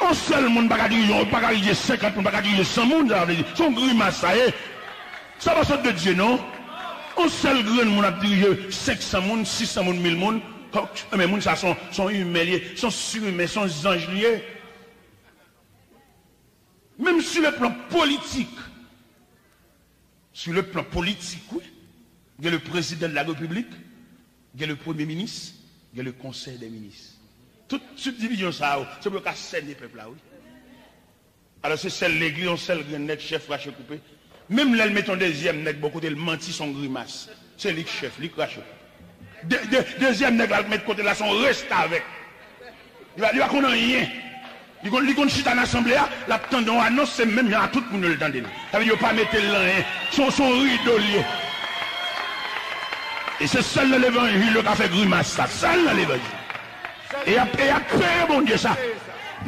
on seul monde va diriger, on va diriger 50, on va diriger 100 monde, dire, son grimace, ça y est. Ça va sortir de Dieu, non? On sel gren moun ap dirije 500 moun, 600 moun, 1000 eh, moun. Mè moun sa son, son humelier, son surumè, son zanjlier. Mèm sou le plan politik. Sou le plan politik, wè. Gè le prezident de la republik. Gè le premier ministre. Gè le conseil des ministres. Tout subdivision sa ou. Se pou ka sèl de pepla, wè. Alors se sèl l'églis, on sèl gren net, chef rache coupé. Même là, elle met ton deuxième nègre, beaucoup de menti son grimace. C'est lui chef, lui crachot. De, de, deuxième nègre, elle met côté là, son reste avec. Il va, il va qu'on a rien. Il va qu'on chita en assemblée, la tendon annonce, c'est même à tout le monde le tendon. Ça veut dire pas mettre rien. Son, son rideau lié. Et c'est seul l'évangile qui a fait grimace, ça. Seul l'évangile. Et après, bon Dieu, ça.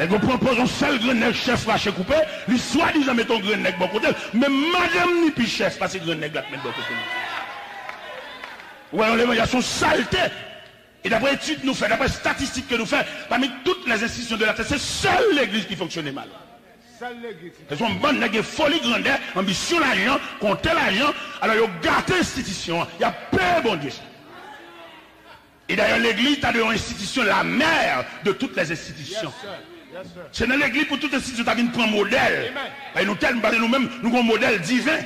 Mais vous proposez un seul grand chef raché coupé, lui soi-disant met ton grand nègre bon côté, mais madame ni puis chef, parce que grand nègre là, met bon côté. Ou alors l'évangile sont saleté. Et d'après études nous fait, d'après statistiques que nous faisons, parmi toutes les institutions de la terre, c'est seule l'église qui fonctionnait mal. Seule l'église. Ils sont bonnes, ils folie grandeur, ambition l'argent, compter l'argent, alors ils ont gâté l'institution. Il y a peur, bon Dieu. Et d'ailleurs, l'église est une institution, la mère de toutes les institutions. Yes. C'est dans l'église pour toutes les institutions qui prend modèle. Et nous, tellement, nous-mêmes, nous avons un modèle divin.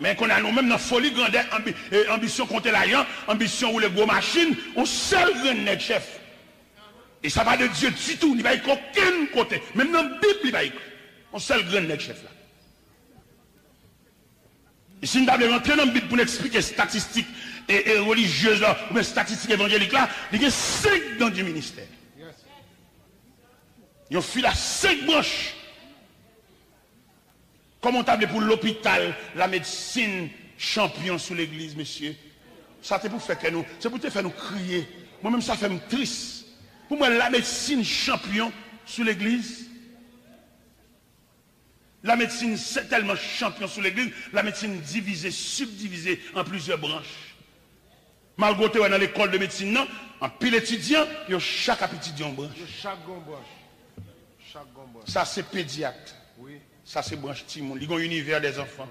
Mais qu'on a nous-mêmes notre folie, grandeur, ambi, ambition contre l'argent, ambition ou les gros machines, on seul grand chef. Et ça va de Dieu du tout, il va y aucun côté. Même dans la Bible, il va y On seul grand chef là. Et si nous devons rentrer dans la Bible pour nous expliquer statistiques et, religieuses ou bien statistiques évangéliques là, il y a cinq dans du ministère. Ils ont fil à cinq branches. Comme on table pour l'hôpital, la médecine, champion sous l'église, monsieur. Ça c'est pour faire que nous, c'est pour te faire nous crier. Moi-même, ça fait me triste. Pour moi, la médecine champion sous l'église. La médecine, c'est tellement champion sous l'église, la médecine divisée, subdivisée en plusieurs branches. Malgré que dans l'école de médecine, non, en pile étudiant, il y a chaque étudiant en branche. Chaque gomboche. Ça, c'est pédiatre. Oui. Ça, c'est branche Timon. Il y a un univers des enfants.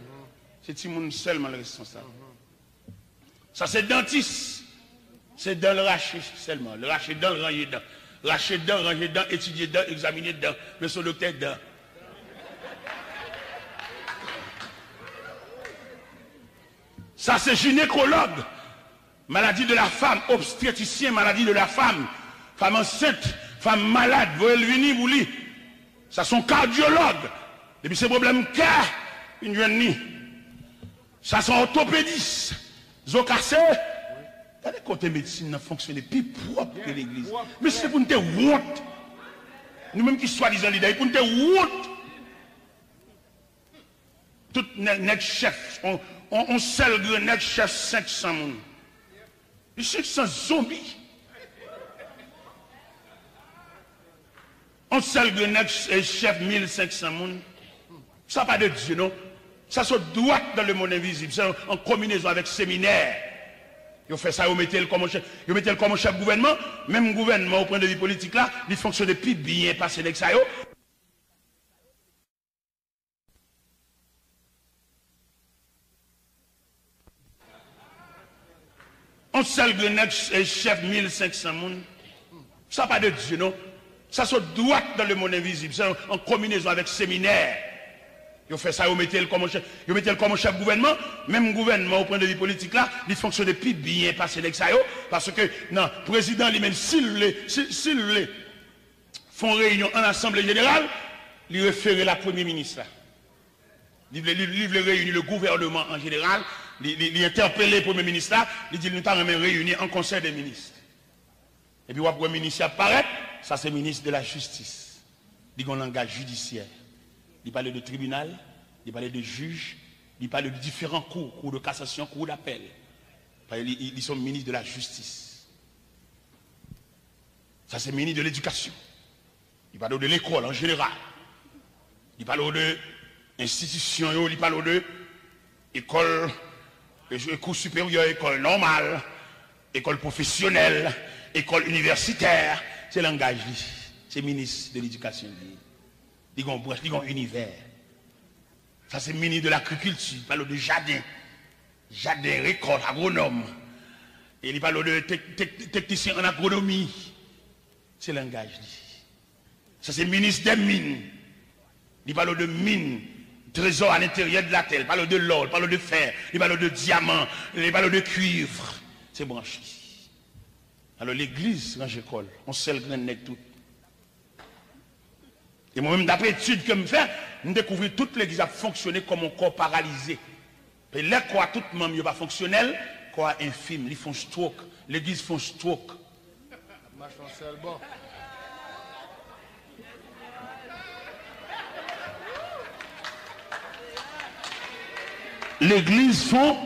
C'est Timon seulement le responsable. Ça, c'est dentiste. C'est dans le rachet seulement. Le rachet dans le ranger dedans. Racher dedans, ranger dedans, étudier dedans, examiner dedans. Mais son docteur dedans. Ça, c'est gynécologue. Maladie de la femme, obstétricien, maladie de la femme. Femme enceinte, femme malade, vous le venir, vous li. Sa son kardiolog. Depi se problem kè, in jwen ni. Sa son otopedis. Zo kase, kade kote medisin nan fonksyonè pi prop ke l'Eglise. Mè se pou nte wot. Nou mèm ki swa dizan li daye, pou nte wot. Tout net chef, on, on, on sel gre net chef 500 moun. 500 zombi. On seul grand net chef 1500 moun. Ça pas de Dieu, non? Ça se doit dans le monde invisible. C'est en, combinaison avec séminaire. Ils ont fait ça, ils mettaient le comme chef, ils comme chef gouvernement. Même gouvernement, au point de vue politique là, il fonctionne plus bien passé avec ça. On seul grenade chef 1500 moun. Ça pas de Dieu, non? Ça se doit dans le monde invisible. C'est en, combinaison avec séminaire. Ils fait ça, ils mettent le comme chef, ils le chef gouvernement. Même gouvernement, au point de vue politique là, il fonctionne plus bien passé avec ça, parce que, non, président lui-même, s'il les, s'il font réunion en assemblée générale, il réfère la premier ministre là. Il réunir le gouvernement en général, il interpelle le premier ministre il dit nous avons réuni en conseil des ministres. Et puis, le ministre apparaît, ça c'est ministre de la justice. Il dit un langage judiciaire. Il parle de tribunal, il parle de juge, il parle de différents cours, cours de cassation, cours d'appel. Ils sont ministres de la justice. Ça c'est ministre de l'éducation. Il parle de l'école en général. Il parle de institution, il parle de école, cours supérieur, école normale, école professionnelle, école universitaire. C'est langage, c'est ministre de l'éducation. Il y a un univers. Ça, c'est ministre de l'agriculture. Il parle de jardin. Jardin, récolte, agronome. Il parle de technicien en agronomie. C'est langage. Ça, c'est ministre des mines. Il parle de mines, trésor à l'intérieur de la terre. Il parle de l'or, il parle de fer, il parle de diamant, il parle de cuivre. C'est branché. Alors l'église, quand j'école, on sait le grain tout. Et moi-même, d'après l'étude que je fais, je découvre que toute l'église a fonctionné comme un corps paralysé. Et là, quoi, tout le monde n'est pas fonctionnel, quoi, infime, ils font stroke. L'église font stroke. L'église font